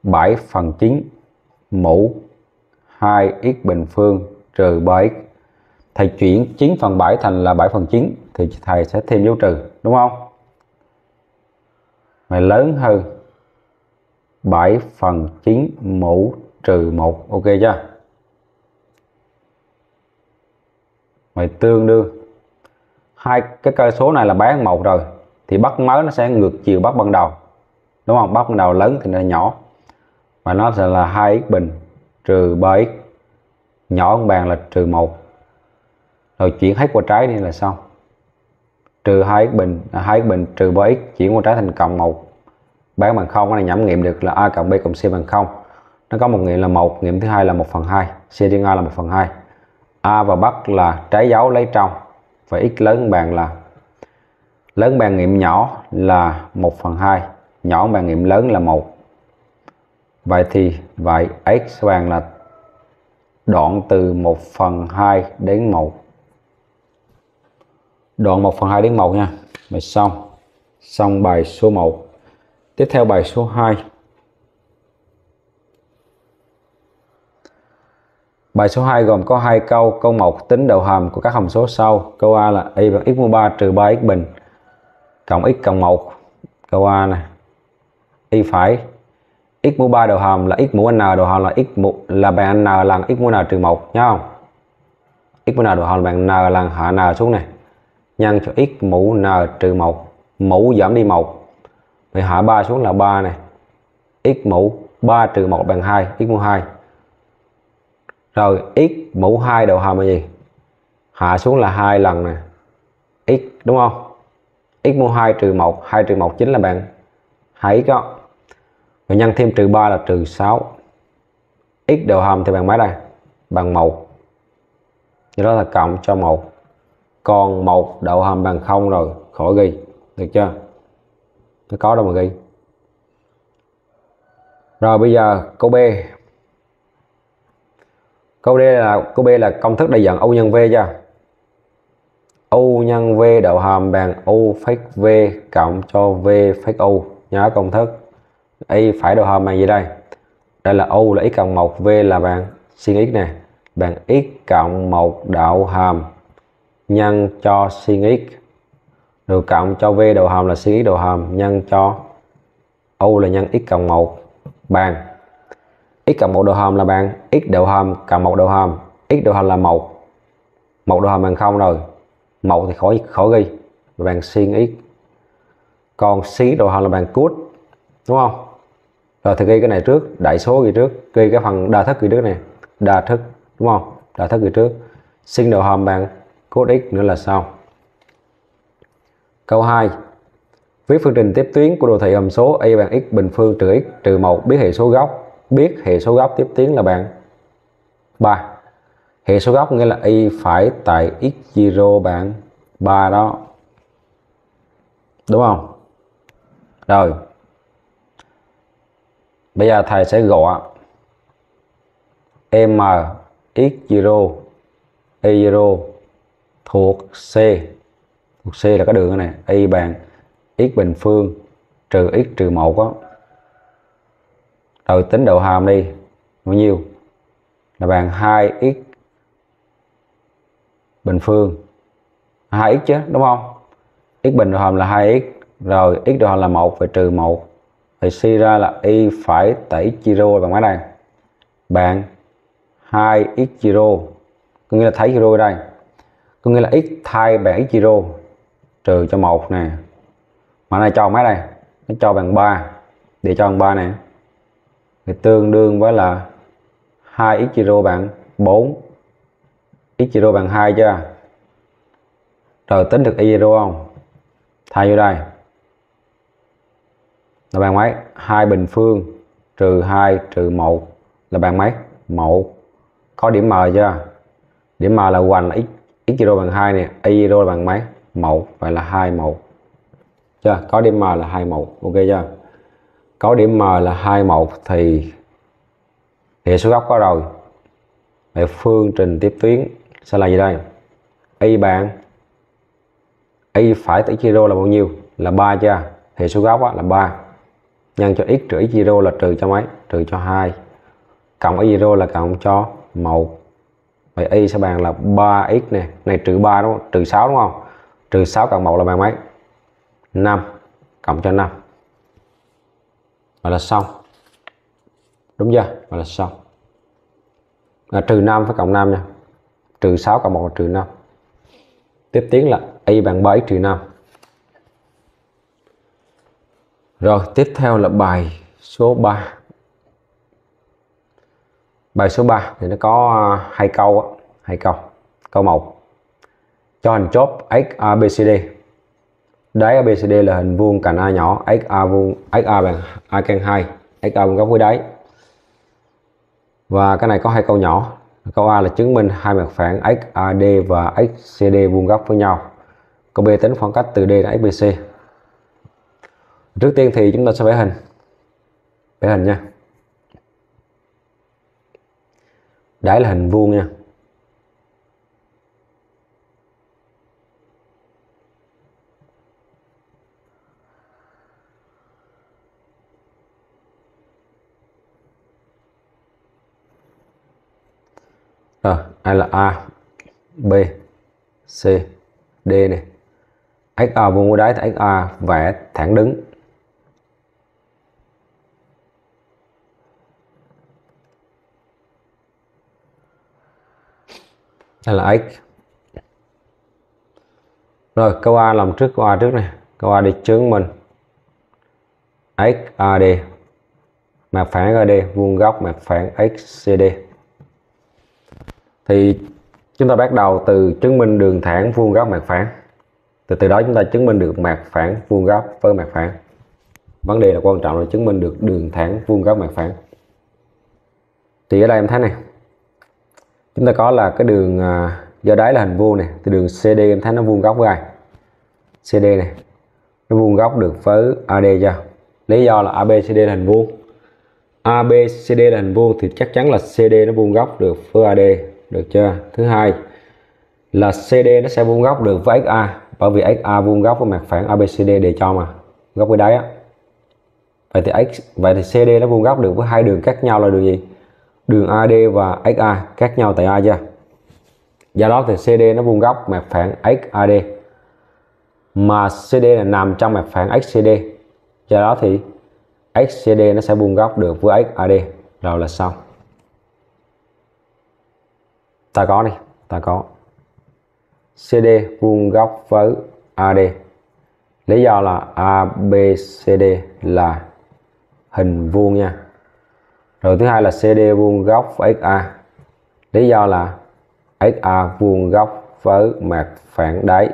7 phần 9 mũ 2x bình phương trừ 3x thầy chuyển 9 phần 7 thành là 7 phần 9 thì thầy sẽ thêm dấu trừ, đúng không? Mày lớn hơn. 7 phần 9 mũ trừ 1 ok chưa? Mày tương đương. Hai cái cơ số này là bán một rồi, thì bắt mới nó sẽ ngược chiều bắt ban đầu. Đúng không? Bắt ban đầu lớn thì nó nhỏ. Và nó sẽ là hai x bình trừ 3x nhỏ hơn bàn là trừ 1 rồi chuyển hết qua trái đi là xong. Trừ 2x bình 2x bình trừ 3x chuyển qua trái thành cộng 1 bán bằng không, cái này nhẩm nghiệm được là a cộng b cộng c bằng không. Nó có một nghiệm là một, nghiệm thứ hai là 1 phần 2 c trên a là 1 phần 2 a và bắc là trái dấu lấy trong và x lớn bằng là, lớn bằng nghiệm nhỏ là 1 phần 2 nhỏ bằng nghiệm lớn là 1 vậy thì vậy x bằng là đoạn từ 1 phần 2 đến 1 đoạn 1 phần 2 đến 1 nha. Bài xong. Xong bài số 1 tiếp theo bài số 2 Bài số 2 gồm có hai câu. Câu 1 tính đầu hàm của các hàm số sau. Câu A là y bằng x mũ 3 trừ 3x bình cộng x cộng 1. Câu A này. Y phải x mũ 3 đầu hàm là x mũ n, đầu hàm là x mũ, là bằng n lần x mũ n trừ 1 nhá không? x mũ n đầu hàm là bằng n lần hạ n xuống này. Nhân cho x mũ n trừ 1. Mũ giảm đi 1. Vậy hạ 3 xuống là 3 này. x mũ 3 trừ 1 bằng 2, x mũ 2 rồi x mũ 2 đầu hàm là gì? Hạ xuống là hai lần nè. X đúng không? X mũ 2 trừ 1 2 trừ 1 chính là bằng 2x đó. Và nhân thêm trừ 3 là trừ 6 x đầu hàm thì bằng mấy đây? Bằng 1 do đó là cộng cho 1 còn 1 đầu hàm bằng 0 rồi khỏi ghi được chưa? Nó có đâu mà ghi. Rồi bây giờ câu B. Câu D là câu B là công thức đại dạng U nhân V chưa U nhân V độ hàm bằng U phách V cộng cho V phách U. Nhớ công thức. Y phải độ hàm bằng gì đây? Đây là U là x cộng 1 V là bằng sin x nè. Bằng x cộng 1 đạo hàm nhân cho sin x rồi cộng cho V đầu hàm là suy x đầu hàm nhân cho U là nhân x cộng 1 bằng x cộng 1 đầu hàm là bằng x đầu hàm cộng 1 đầu hàm, x đầu hàm là 1 1 đầu hàm bằng 0 rồi. 1 thì khỏi khỏi ghi bằng sin x. Còn xí đầu hàm là bằng cút đúng không? Rồi thì ghi cái này trước, đại số ghi trước, ghi cái phần đa thức ghi trước này. Đa thức, đúng không? Đa thức ghi trước. Sin đầu hàm bằng cos x nữa là sao? Câu 2 viết phương trình tiếp tuyến của đồ thị hàm số y bằng x bình phương trừ x trừ 1 biết hệ số góc. Biết hệ số góc tiếp tuyến là bằng 3 hệ số góc nghĩa là y phải tại x0 bằng 3 đó. Đúng không? Rồi. Bây giờ thầy sẽ gọi m x0 y0 thuộc c thuộc c là cái đường này y bằng x bình phương, trừ x trừ 1 đó rồi tính độ hàm đi. Bao nhiêu? Là bằng 2x bình phương. 2x chứ, đúng không? X bình độ hàm là 2x rồi x độ hàm là 1 phải trừ 1 thì suy ra là y phải tẩy chia rô bằng mấy này. Bằng 2x chia rô có nghĩa là thấy chia rô đây. Có nghĩa là x thay bằng x chia rô trừ cho một nè. Mà này cho mấy đây? Nó cho bằng 3 để cho bằng 3 nè. Thì tương đương với là 2x0 bằng 4 x0 bằng 2 chưa? Rồi tính được y0 không? Thay vô đây. Là bằng mấy? 2 bình phương trừ 2 trừ 1 là bằng mấy? 1 có điểm M chưa? Điểm M là hoành là x x0 bằng 2 nè. Y0 bằng mấy? 1 vậy là 21 chưa, có điểm M là 21 ok chưa? Có điểm M là 21 thì hệ số góc có rồi. Vậy phương trình tiếp tuyến sẽ là gì đây? Y bạn y phải tới chia là bao nhiêu? Là 3 chưa? Hệ số góc là 3 nhân cho x trừ x zero là trừ cho mấy? Trừ cho 2 cộng y zero là cộng cho 1 vậy y sẽ bằng là 3x nè. Này trừ 3 đúng không? Trừ 6 đúng không? Trừ 6 cộng 1 là bằng mấy? 5 cộng cho 5 và là xong. Đúng chưa? Và là xong. À, là trừ 5 phải cộng 5 nha. Trừ 6 cộng 1 là trừ 5 tiếp tiến là y bằng 3 trừ 5 rồi, tiếp theo là bài số 3 bài số 3 thì nó có à, hai câu hai câu. Câu 1 cho hình chốt xabcd đáy ABCD là hình vuông cạnh A nhỏ XA vuông XA bằng A căn 2 XA vuông góc với đáy. Và cái này có hai câu nhỏ. Câu A là chứng minh hai mặt phẳng XAD và XCD vuông góc với nhau. Câu B tính khoảng cách từ D đến XBC trước tiên thì chúng ta sẽ vẽ hình. Vẽ hình nha. Đáy là hình vuông nha. Ờ, hay là A, B, C, D này XA vuông với đáy thì XA vẽ thẳng đứng. Đây là x. Rồi, câu A làm trước, câu A trước này. Câu A đi chứng minh XAD mặt phẳng AD vuông góc mặt phẳng XCD thì chúng ta bắt đầu từ chứng minh đường thẳng vuông góc mặt phẳng. Từ từ đó chúng ta chứng minh được mặt phẳng vuông góc với mặt phẳng. Vấn đề là quan trọng là chứng minh được đường thẳng vuông góc mặt phẳng. Thì ở đây em thấy này. Chúng ta có là cái đường à, do đáy là hình vuông này. Thì đường CD em thấy nó vuông góc với ai? CD này. Nó vuông góc được với AD chưa lý do là ABCD là hình vuông. ABCD là hình vuông thì chắc chắn là CD nó vuông góc được với AD được chưa? Thứ hai là CD nó sẽ vuông góc được với XA bởi vì XA vuông góc với mặt phẳng ABCD để cho mà, góc với đáy á. Vậy thì X, vậy thì CD nó vuông góc được với hai đường khác nhau là đường gì? Đường AD và XA khác nhau tại A chưa? Do đó thì CD nó vuông góc mặt phẳng XAD mà CD là nằm trong mặt phẳng XCD do đó thì XCD nó sẽ vuông góc được với XAD rồi là xong ta có đi ta có. CD vuông góc với AD lý do là ABCD là hình vuông nha. Rồi thứ hai là CD vuông góc với XA lý do là XA vuông góc với mặt phẳng đáy.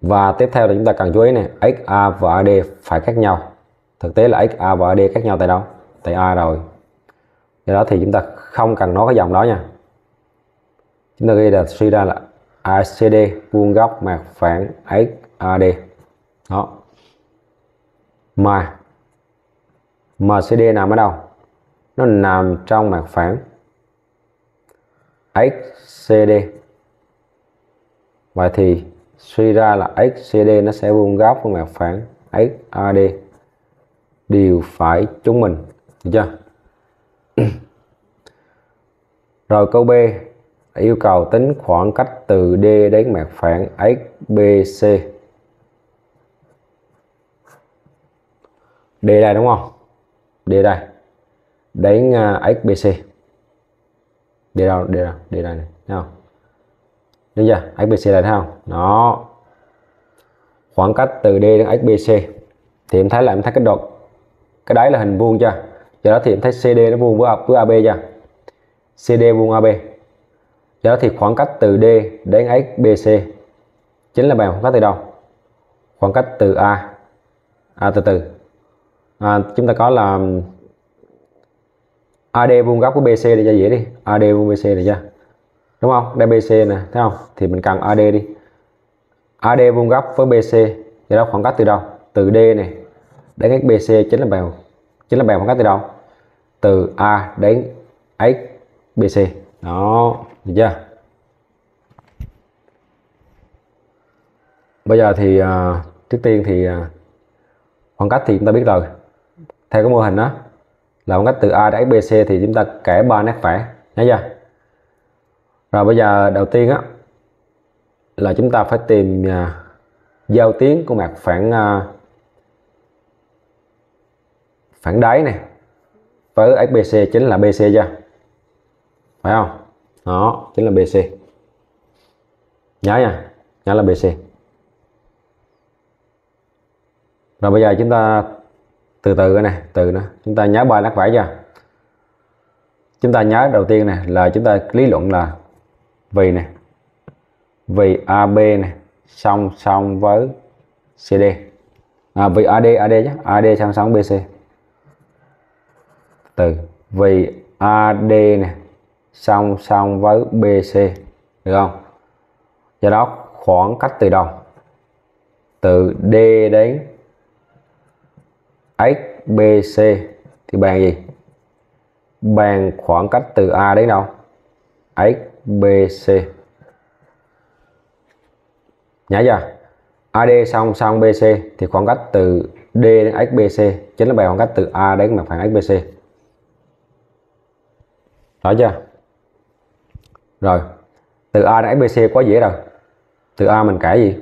Và tiếp theo là chúng ta cần chú ý này XA và AD phải khác nhau. Thực tế là XA và AD khác nhau tại đâu? Tại A rồi do đó thì chúng ta không cần nói cái dòng đó nha. Chúng ta ghi là suy ra là ACD vuông góc mặt phẳng XAD đó. Mà MCD nằm ở đâu? Nó nằm trong mặt phẳng. XCD vậy thì suy ra là XCD nó sẽ vuông góc với mặt phẳng. XAD đều phải chúng mình. Được chưa? Rồi câu B yêu cầu tính khoảng cách từ D đến mặt phẳng XBC D đây đúng không? D đây. Đến à, uh, XBC D đâu? D đâu? D đây này thấy không? Đúng chưa? XBC là thấy không? Đó. Khoảng cách từ D đến XBC thì em thấy là em thấy cái đột cái đáy là hình vuông chưa? Do đó thì em thấy CD nó vuông với, với AB chưa? CD vuông AB do đó thì khoảng cách từ D đến XBC chính là bằng khoảng cách từ đâu? Khoảng cách từ A. À từ từ. À, chúng ta có là AD vuông góc của BC để cho dễ đi. AD vuông BC này chưa đúng không? Đây BC nè thấy không? Thì mình cần AD đi. AD vuông góc với BC thì đó khoảng cách từ đâu? Từ D này đến XBC chính là bằng chính là bằng khoảng cách từ đâu? Từ A đến x BC đó được chưa? Bây giờ thì uh, trước tiên thì uh, khoảng cách thì chúng ta biết rồi. Theo cái mô hình đó là khoảng cách từ A đến BC thì chúng ta kẻ ba nét vẽ nhớ chưa? Rồi bây giờ đầu tiên á là chúng ta phải tìm uh, giao tuyến của mặt phẳng uh, phẳng đáy này với SBC chính là BC chưa? Phải không? Đó chính là BC nhớ nha nhớ là BC rồi bây giờ chúng ta từ từ cái này từ nữa chúng ta nhớ bài lát vải chưa? Chúng ta nhớ đầu tiên này là chúng ta lý luận là vì này vì AB này song song với CD à, vì AD AD chứ AD song song BC từ vì AD này song song với BC được không? Do đó khoảng cách từ đâu từ D đến XBC thì bằng gì? Bằng khoảng cách từ A đến đâu? XBC nhớ chưa? AD song song BC thì khoảng cách từ D đến XBC chính là bằng khoảng cách từ A đến mặt phẳng XBC rõ chưa? Rồi, từ A đến bc quá dễ rồi. Từ A mình kể gì?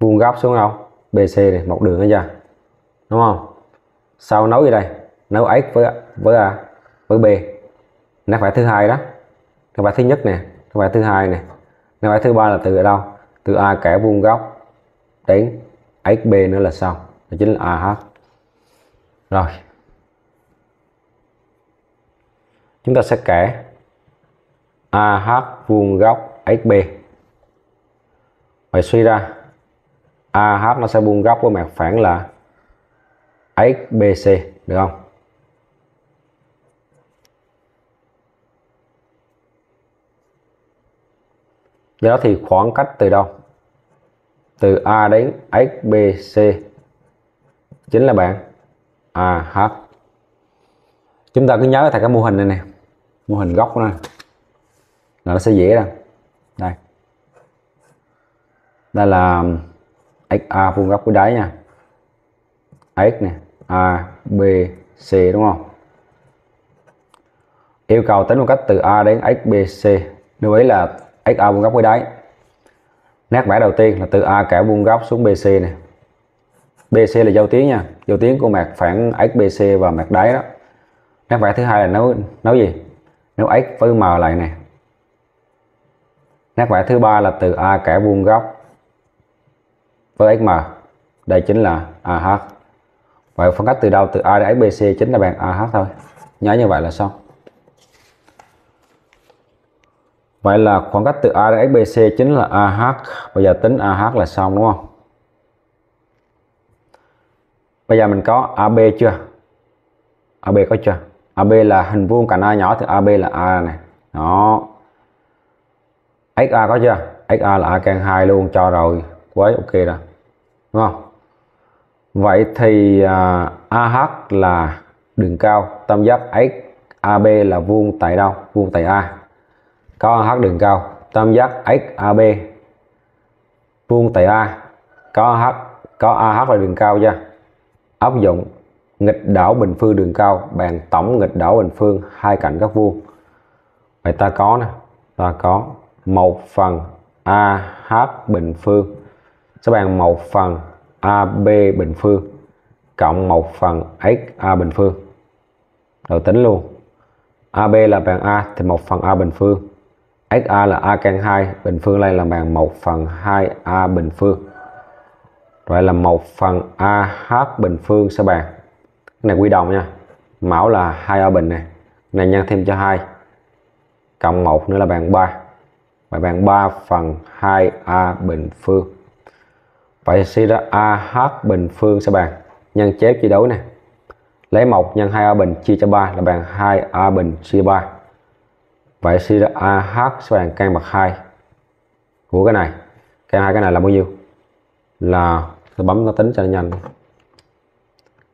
Vuông góc xuống đâu? BC này, một đường ra chưa đúng không? Sau nối gì đây? Nối x với với A, với B. Nó phải thứ hai đó. Nó phải thứ nhất nè, nó phải thứ hai nè. Nó phải thứ ba là từ ở đâu? Từ A kẻ vuông góc đến XB nữa là sao đó chính là AH rồi. Chúng ta sẽ kẻ AH vuông góc XB vậy suy ra. AH nó sẽ vuông góc với mặt phẳng là XBC được không? Do đó thì khoảng cách từ đâu? Từ A đến XBC chính là bạn AH chúng ta cứ nhớ tại cái mô hình này nè. Mô hình góc này là nó sẽ dễ ra. Đây. Đây là um, XA vuông góc của đáy nha. X nè. A, B, C đúng không? Yêu cầu tính một cách từ A đến XBC lưu ý là XA vuông góc với đáy. Nét vẽ đầu tiên là từ A kẻ vuông góc xuống BC này BC là giao tuyến nha. Giao tuyến của mặt phản XBC và mặt đáy đó. Nét vẽ thứ hai là nấu nấu gì? Nấu x với m lại này nét vẽ thứ ba là từ a kẻ vuông góc với xm đây chính là ah vậy phân cách từ đâu? Từ a đến xbc chính là bằng ah thôi. Nhớ như vậy là xong. Vậy là khoảng cách từ a đến xbc chính là ah bây giờ tính ah là xong, đúng không? Bây giờ mình có ab chưa? Ab có chưa? AB là hình vuông cạnh A nhỏ thì AB là A này. Đó. XA có chưa? XA là A can 2 luôn cho rồi. Quấy ok rồi. Đúng không? Vậy thì uh, AH là đường cao tam giác X AB là vuông tại đâu? Vuông tại A. Có AH đường cao tam giác XAB vuông tại A. Có AH có AH là đường cao chưa? Áp dụng nghịch đảo bình phương đường cao bằng tổng nghịch đảo bình phương hai cạnh các vuông. Vậy ta có nè ta có một phần AH bình phương. Sẽ bằng một phần AB bình phương cộng một phần XA bình phương. Rồi tính luôn. AB là bằng A thì một phần A bình phương. XA là A căn 2 bình phương đây là bằng 1 phần 2A bình phương. Vậy là 1 phần AH bình phương sẽ bằng cái này quy đồng nha. Mẫu là 2A bình này. Này nhân thêm cho 2 cộng 1 nữa là bằng 3 vậy bằng 3 phần 2a bình phương. Vậy suy ra AH bình phương sẽ bằng nhân chép chia đấu nè. Lấy 1 nhân 2a bình chia cho 3 là bằng 2a bình chia 3 vậy suy ra AH sẽ bằng căn bậc 2 của cái này căn hai cái này là bao nhiêu? Là tôi bấm nó tính cho nó nhanh.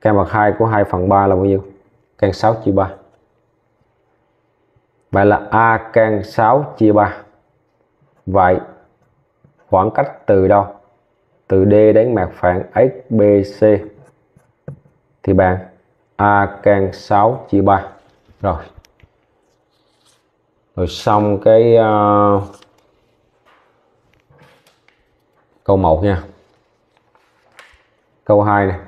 Căn bậc 2 của 2 phần 3 là bao nhiêu? Căn 6 chia 3 vậy là A căn 6 chia 3 vậy khoảng cách từ đâu? Từ D đến mặt phẳng XBC thì bằng A căn 6 chia 3 rồi. Rồi xong cái uh, câu 1 nha. Câu 2 này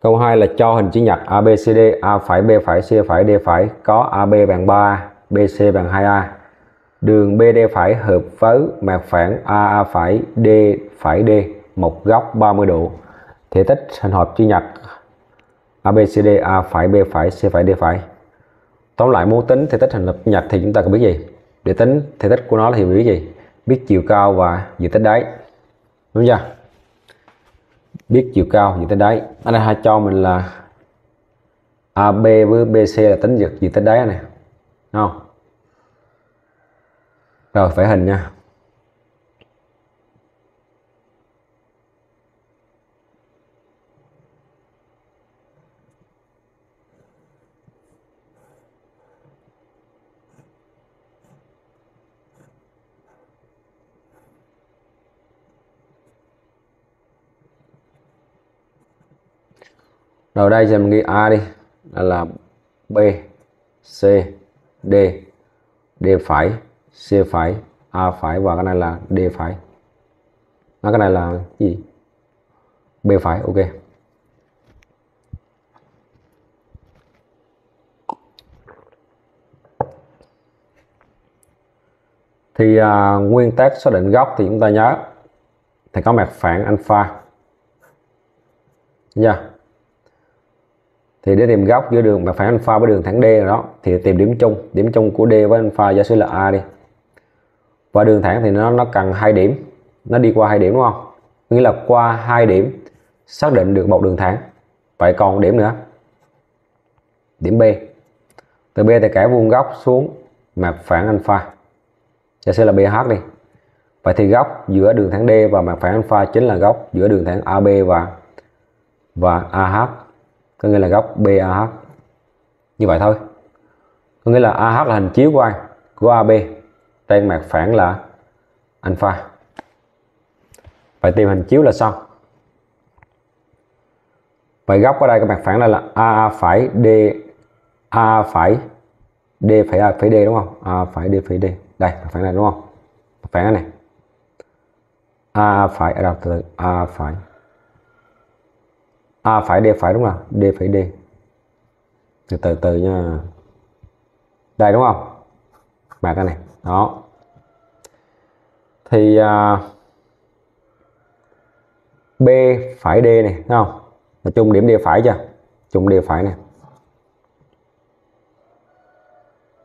Câu 2 là cho hình chữ nhật ABCD A phải B phải C phải D phải có AB bằng 3, BC bằng 2A. Đường BD phải hợp với mặt phẳng AA phải D phải D, một góc 30 độ. Thể tích hình hộp chữ nhật ABCD A phải B phải C phải D phải. Tóm lại muốn tính thể tích hình hộp chữ nhật thì chúng ta cần biết gì? Để tính thể tích của nó thì biết gì? Biết chiều cao và diện tích đáy. Đúng chưa? biết chiều cao diện tích đáy. anh này cho mình là AB với BC là tính diện tích đáy đấy này không rồi phải hình nha. Rồi đây giờ mình ghi A đi. Là, là B C D. D phải. C phải A phải và cái này là D phải à, cái này là gì? B phải ok. Thì à, nguyên tắc xác định góc thì chúng ta nhớ. Thì có mặt phản alpha. Nha thì để tìm góc giữa đường mặt phản alpha với đường thẳng D đó thì tìm điểm chung. Điểm chung của D với alpha giả sử là A đi và đường thẳng thì nó nó cần hai điểm. Nó đi qua hai điểm đúng không? Nghĩa là qua hai điểm xác định được một đường thẳng. Vậy còn điểm nữa? Điểm B. Từ B thì kẻ vuông góc xuống mặt phản alpha giả sử là BH đi. Vậy thì góc giữa đường thẳng D và mặt phẳng alpha chính là góc giữa đường thẳng AB và và AH có nghĩa là góc BAH như vậy thôi. Có nghĩa là AH là hình chiếu của ai? Của AB trên mặt phẳng là alpha. Vậy tìm hình chiếu là xong vậy góc ở đây các mặt phẳng là, là A phải D A phải D phải A phải D đúng không? A phải D phải D. Đây phản này đúng không? Phản này. A phải ở đâu? Từ a phải a phải d phải đúng không? D phải d. Từ từ từ nha. Đây đúng không? Mặt cái này. Đó thì uh, b phải d này đúng không? Là chung điểm d phải chưa? Chung d phải này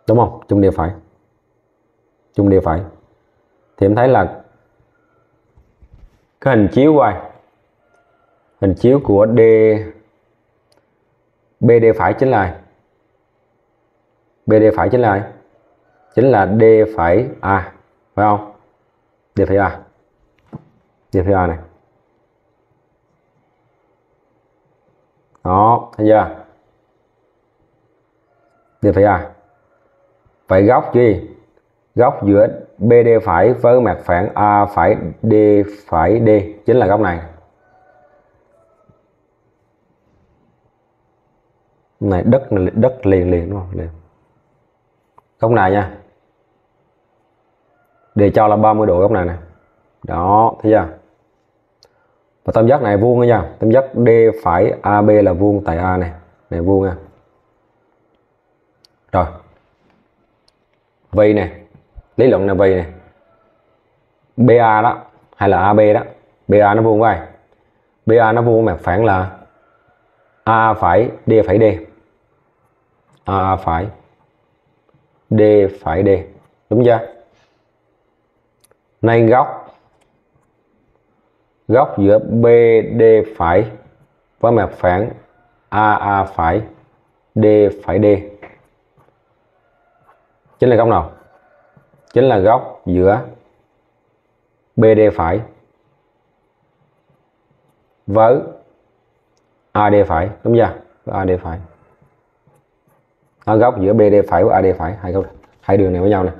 đúng không? Chung d phải. Chung d phải. Thì em thấy là cái hình chiếu của ai? Hình chiếu của D BD phải chính là ai? BD phải chính là ai? Chính là D phải A phải không? D phải A. D phải A này. Đó, thấy chưa? D phải A. Vậy góc gì góc giữa BD phải với mặt phẳng A phải D phải D. Chính là góc này. Này, đất đất liền liền, đúng không? Liền. Góc này nha để cho là 30 độ góc này nè đó, thấy chưa? Và tam giác này vuông nha. Tam giác D phải AB là vuông tại A này. Này, vuông nha. Rồi. Vây này. Lý luận là vây này. BA đó, hay là AB đó. BA nó vuông với ai BA nó vuông mặt phẳng là A phải D phải D. A phải D phải D. Đúng chưa? Nay góc góc giữa BD phải với mặt phẳng AA phải, D phải D. Chính là góc nào? Chính là góc giữa BD phải với AD phải. Đúng chưa? Với AD phải. Nó góc giữa BD phải với AD phải. Hai góc hai đường này với nhau này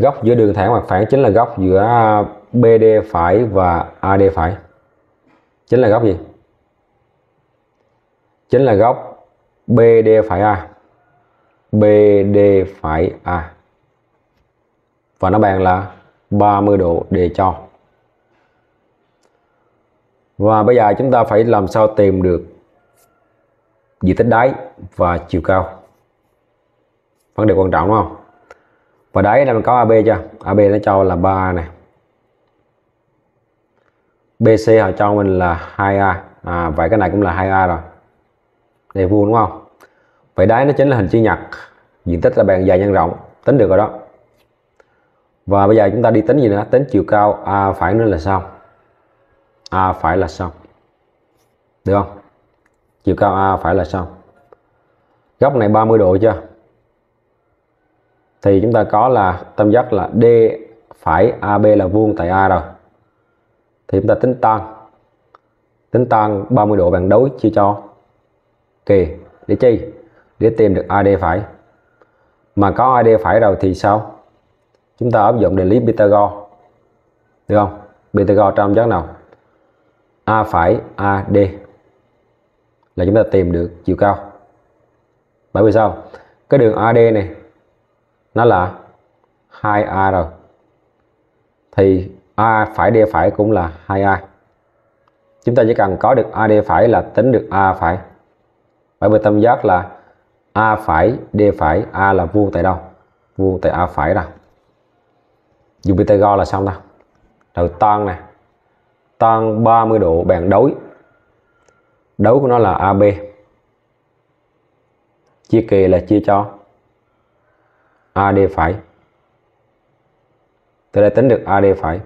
góc giữa đường thẳng mặt phẳng chính là góc giữa BD phải và AD phải. Chính là góc gì? Chính là góc BD phải A. BD phải A. Và nó bằng là 30 độ để cho. Và bây giờ chúng ta phải làm sao tìm được diện tích đáy và chiều cao. Vấn đề quan trọng đúng không? Và đáy là mình có AB chưa? AB nó cho là 3 này BC họ cho mình là 2A à, vậy cái này cũng là 2A rồi. Đây vuông đúng không? Vậy đáy nó chính là hình chữ nhật. Diện tích là bàn dài nhân rộng. Tính được rồi đó. Và bây giờ chúng ta đi tính gì nữa? Tính chiều cao a phải nữa là sao? A phải là sao? Được không? Chiều cao a phải là sao? Góc này 30 độ chưa? Thì chúng ta có là tam giác là D phải AB là vuông tại A rồi. Thì chúng ta tính tan. Tính tan 30 độ bằng đối chia cho kỳ để chi? Để tìm được AD phải. Mà có AD phải rồi thì sao? Chúng ta áp dụng định lý Pythagore. Được không? Pythagore trong giác nào? A phải AD là chúng ta tìm được chiều cao. Bởi vì sao? Cái đường AD này nó là 2A rồi. Thì A phải D phải cũng là 2A chúng ta chỉ cần có được AD phải là tính được A phải. Bởi vì tam giác là A phải, D phải, A là vuông tại đâu? Vuông tại A phải đâu dùng Pythagore là xong đâu rồi tan nè. Tan 30 độ bằng đối. Đối của nó là AB chia kề là chia cho. AD phải tôi đã tính được AD phải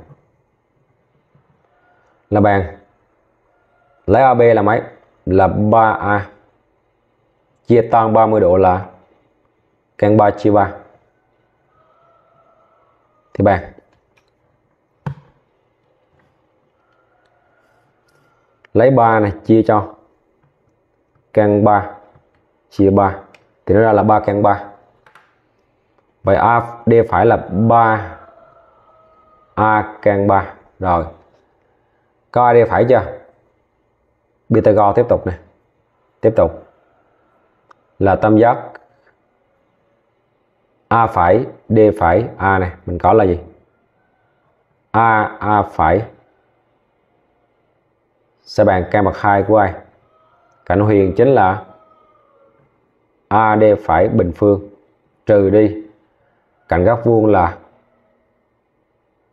là bàn. Lấy AB là mấy? Là 3A chia tan 30 độ là căn 3 chia 3 thì bàn. Lấy 3 này, chia cho căn 3 chia 3 thì nó ra là 3 căn 3 vậy A D phải là 3 A căn 3 rồi. Có AD phải chưa? Pythagore tiếp tục này tiếp tục. Là tam giác. A phải, D phải. A này mình có là gì? A A phải. Sẽ bằng căn bậc 2 của ai? Cạnh huyền chính là AD phải bình phương. Trừ đi cạnh góc vuông là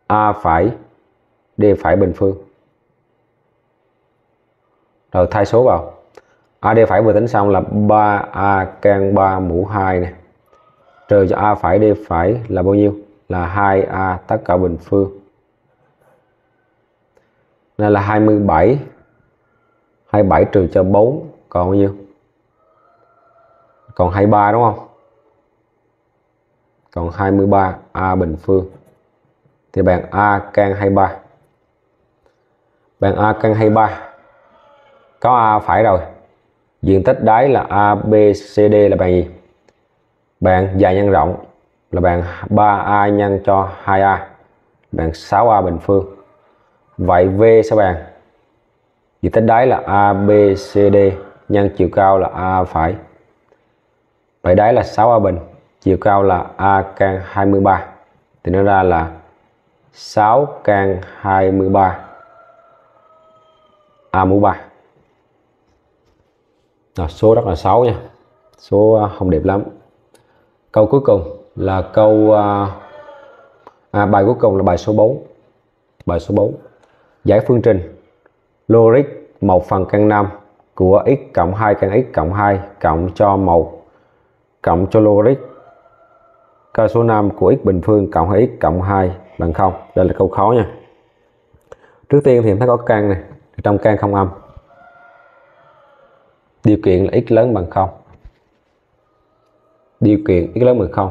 A phải, D phải bình phương. Rồi thay số vào. AD phải vừa tính xong là 3A can 3 mũ 2 này trừ cho A phải, D phải là bao nhiêu? Là 2A tất cả bình phương. Nên là 27 27 trừ cho 4 còn bao nhiêu? Còn 23 đúng không? Còn 23 A bình phương. Thì bạn A can 23 bạn A can 23 có A phải rồi. Diện tích đáy là A, B, C, D là bằng gì? Bạn dài nhân rộng là bằng 3A nhân cho 2A bạn 6A bình phương. Vậy V sẽ bằng diện tích đáy là A, B, C, D. Nhân chiều cao là A phải. Vậy đáy là 6A bình chiều cao là A can 23 thì nó ra là 6 can 23 A mũ 3 Đó, số rất là 6 nha. Số à, không đẹp lắm. Câu cuối cùng là câu à, à, bài cuối cùng là bài số 4 bài số 4 giải phương trình. Logic 1 phần căn 5 của x cộng 2 căn x cộng 2 cộng cho 1 cộng cho logic cơ số 5 của x bình phương cộng 2x cộng 2 bằng 0 đây là câu khó nha. Trước tiên thì em thấy có căn này trong căn không âm. Điều kiện là x lớn bằng 0 điều kiện x lớn bằng 0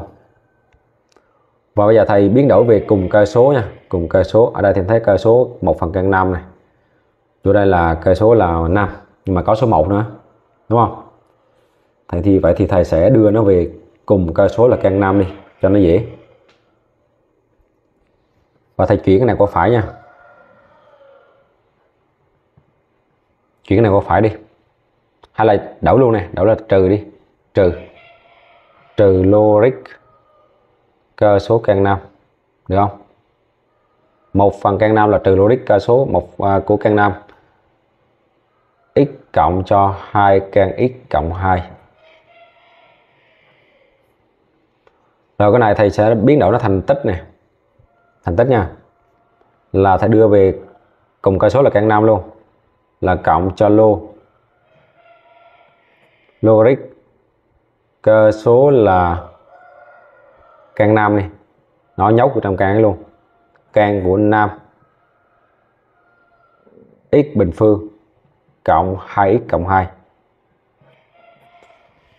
và bây giờ thầy biến đổi về cùng cơ số nha, cùng cơ số. Ở đây thì em thấy cơ số 1 phần căn 5 này. Chỗ đây là cơ số là 5 nhưng mà có số 1 nữa, đúng không? Thầy thì vậy thì thầy sẽ đưa nó về cùng cơ số là căn 5 đi cho nó dễ. Và thầy chuyển cái này qua phải nha. Chuyển cái này qua phải đi. Hay là đảo luôn này đảo là trừ đi. Trừ. Trừ logic cơ số căn nam. Được không? Một phần căn nam là trừ logic cơ số một uh, của căn nam. X cộng cho 2 căn x cộng 2 rồi cái này thầy sẽ biến đổi nó thành tích nè. Thành tích nha. Là thầy đưa về cùng cơ số là căn 5 luôn. Là cộng cho lô. Logic cơ số là căn 5 này nó nhốt của trong căn luôn. Căn của nam. X bình phương cộng 2x cộng 2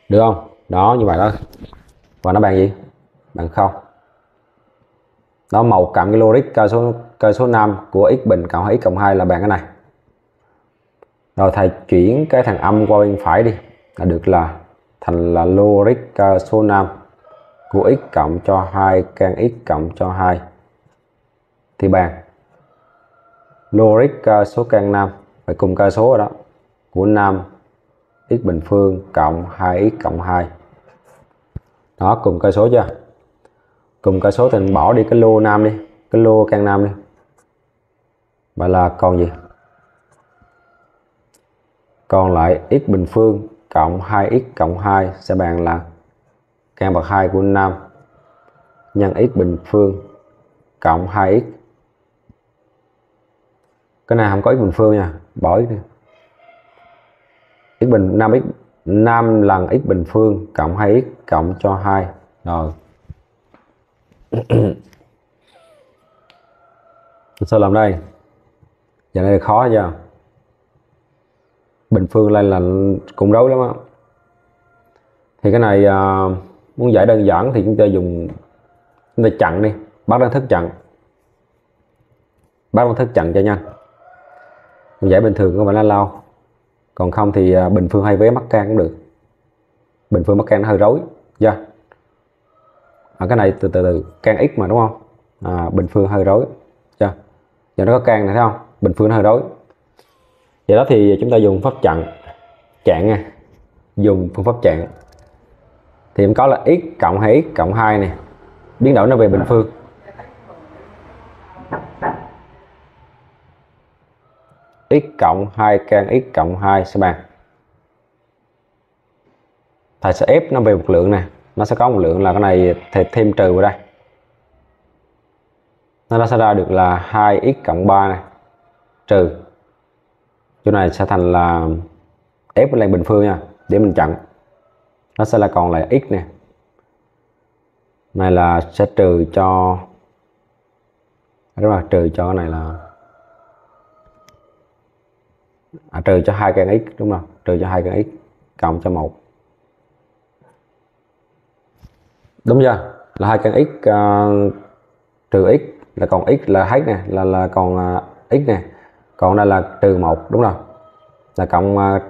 được không? Đó, như vậy đó. Và nó bằng gì? Bằng 0 nó màu cảm cái logic cơ số cơ số 5 của x bình cộng 2x cộng 2 là bằng cái này. Rồi thầy chuyển cái thằng âm qua bên phải đi, là được là thành là logic cơ số 5 của x cộng cho 2 can x cộng cho 2 thì bằng logic cơ số can 5 phải cùng cơ số rồi đó, của 5 x bình phương cộng 2x cộng 2 đó, cùng cây số chưa? Cùng cả số thì bỏ đi, cái lô nam đi, cái lô can nam đi. Và là còn gì? Còn lại x bình phương cộng 2x cộng 2 sẽ bằng là căn bậc 2 của nam nhân x bình phương cộng 2x cái này không có x bình phương nha, bỏ x đi. X bình 5x 5 lần x bình phương cộng 2x cộng cho 2 rồi sao làm đây. Giờ này khó chưa? Bình phương lên là cũng đấu lắm á. Thì cái này à, muốn giải đơn giản thì chúng ta dùng chúng ta chặn đi. Bắt đang thức chặn. Bắt đang thức chặn cho nhanh. Giải bình thường có phải là lao còn không thì à, bình phương hay vé mắc can cũng được. Bình phương mắc can nó hơi rối. Ra yeah à, cái này từ từ từ can x mà đúng không? À, bình phương hơi rối. Chưa? Giờ nó có can này thấy không? Bình phương nó hơi rối. Vậy đó thì chúng ta dùng pháp chặn chặn nha. Dùng phương pháp chặn thì em có là x cộng 2x cộng 2 này biến đổi nó về bình phương. X cộng 2 can x cộng 2 sẽ bằng. Thầy sẽ ép nó về một lượng này nó sẽ có một lượng là cái này thì thêm trừ vào đây. Nó sẽ ra được là 2x cộng 3 này trừ. Chỗ này sẽ thành là ép lên bình phương nha để mình chặn. Nó sẽ là còn lại x nè. Này là sẽ trừ cho đúng rồi trừ cho cái này là à, trừ cho hai căn x đúng không trừ cho hai căn x cộng cho một. Đúng chưa? Là hai căn x uh, trừ x là còn x là hết nè là là còn uh, x nè. Còn đây là trừ một đúng rồi là cộng uh,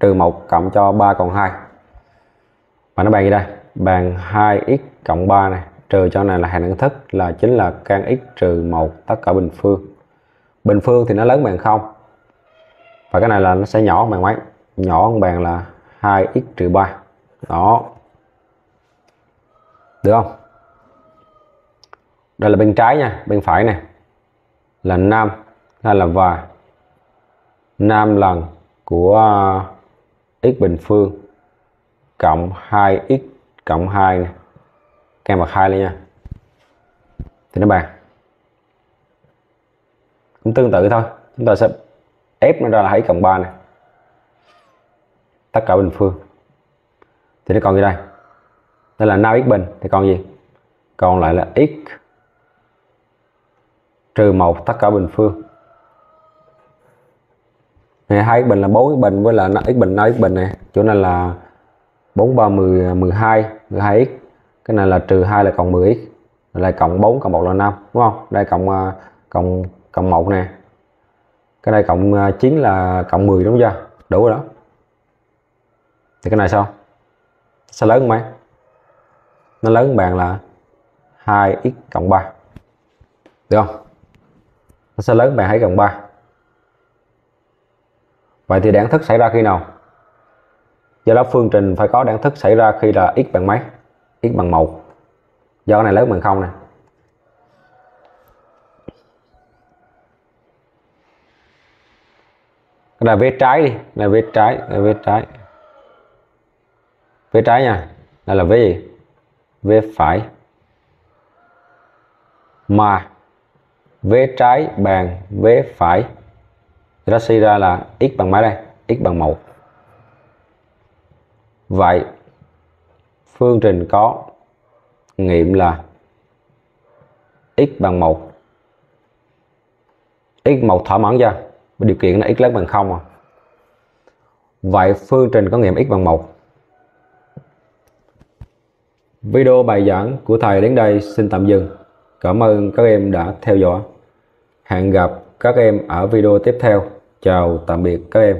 trừ một cộng cho 3 còn 2 và nó bằng gì đây? Bằng 2x cộng 3 này trừ cho này là hàng đẳng thức là chính là căn x trừ 1 tất cả bình phương. Bình phương thì nó lớn bằng không. Và cái này là nó sẽ nhỏ bằng mấy? Nhỏ hơn bằng là 2x trừ 3 đó được không? Đây là bên trái nha, bên phải này là nam hay là và nam lần của à, x bình phương cộng 2x cộng 2 này căn bậc 2 lên nha. Thì nó bằng cũng tương tự thôi. Chúng ta sẽ ép nó ra là 2 cộng 3 này tất cả bình phương. Thì nó còn gì đây? Đây là nào x bình. Thì còn gì? Còn lại là x trừ 1 tất cả bình phương. Này hai x bình là 4 bình, với là x bình nó x bình này, chỗ này là 4 3 10 12 12x cái này là trừ 2 là cộng 10x lại cộng 4 cộng 1 là 5 đúng không? Đây cộng à, cộng cộng 1 nè. Cái này cộng à, 9 là cộng 10 đúng chưa? Đủ rồi đó. Thì cái này sao? Sao lớn không mấy nó lớn bằng là 2x cộng 3 được không? Nó sẽ lớn bằng 2 cộng 3 vậy thì đẳng thức xảy ra khi nào? Do đó phương trình phải có đẳng thức xảy ra khi là x bằng mấy? X bằng 1 do cái này lớn bằng không nè. Cái là vế trái đi. Là vế trái là vế trái. Vế trái nha. Đây là vế gì? Vế phải. Mà, vế trái bằng vế phải. Thì nó suy ra là x bằng mấy đây? X bằng 1 vậy, phương trình có nghiệm là x bằng 1 x 1 thỏa mãn chưa? Điều kiện là x lớn bằng 0 à. Vậy phương trình có nghiệm x bằng 1 video bài giảng của thầy đến đây xin tạm dừng. Cảm ơn các em đã theo dõi. Hẹn gặp các em ở video tiếp theo. Chào tạm biệt các em.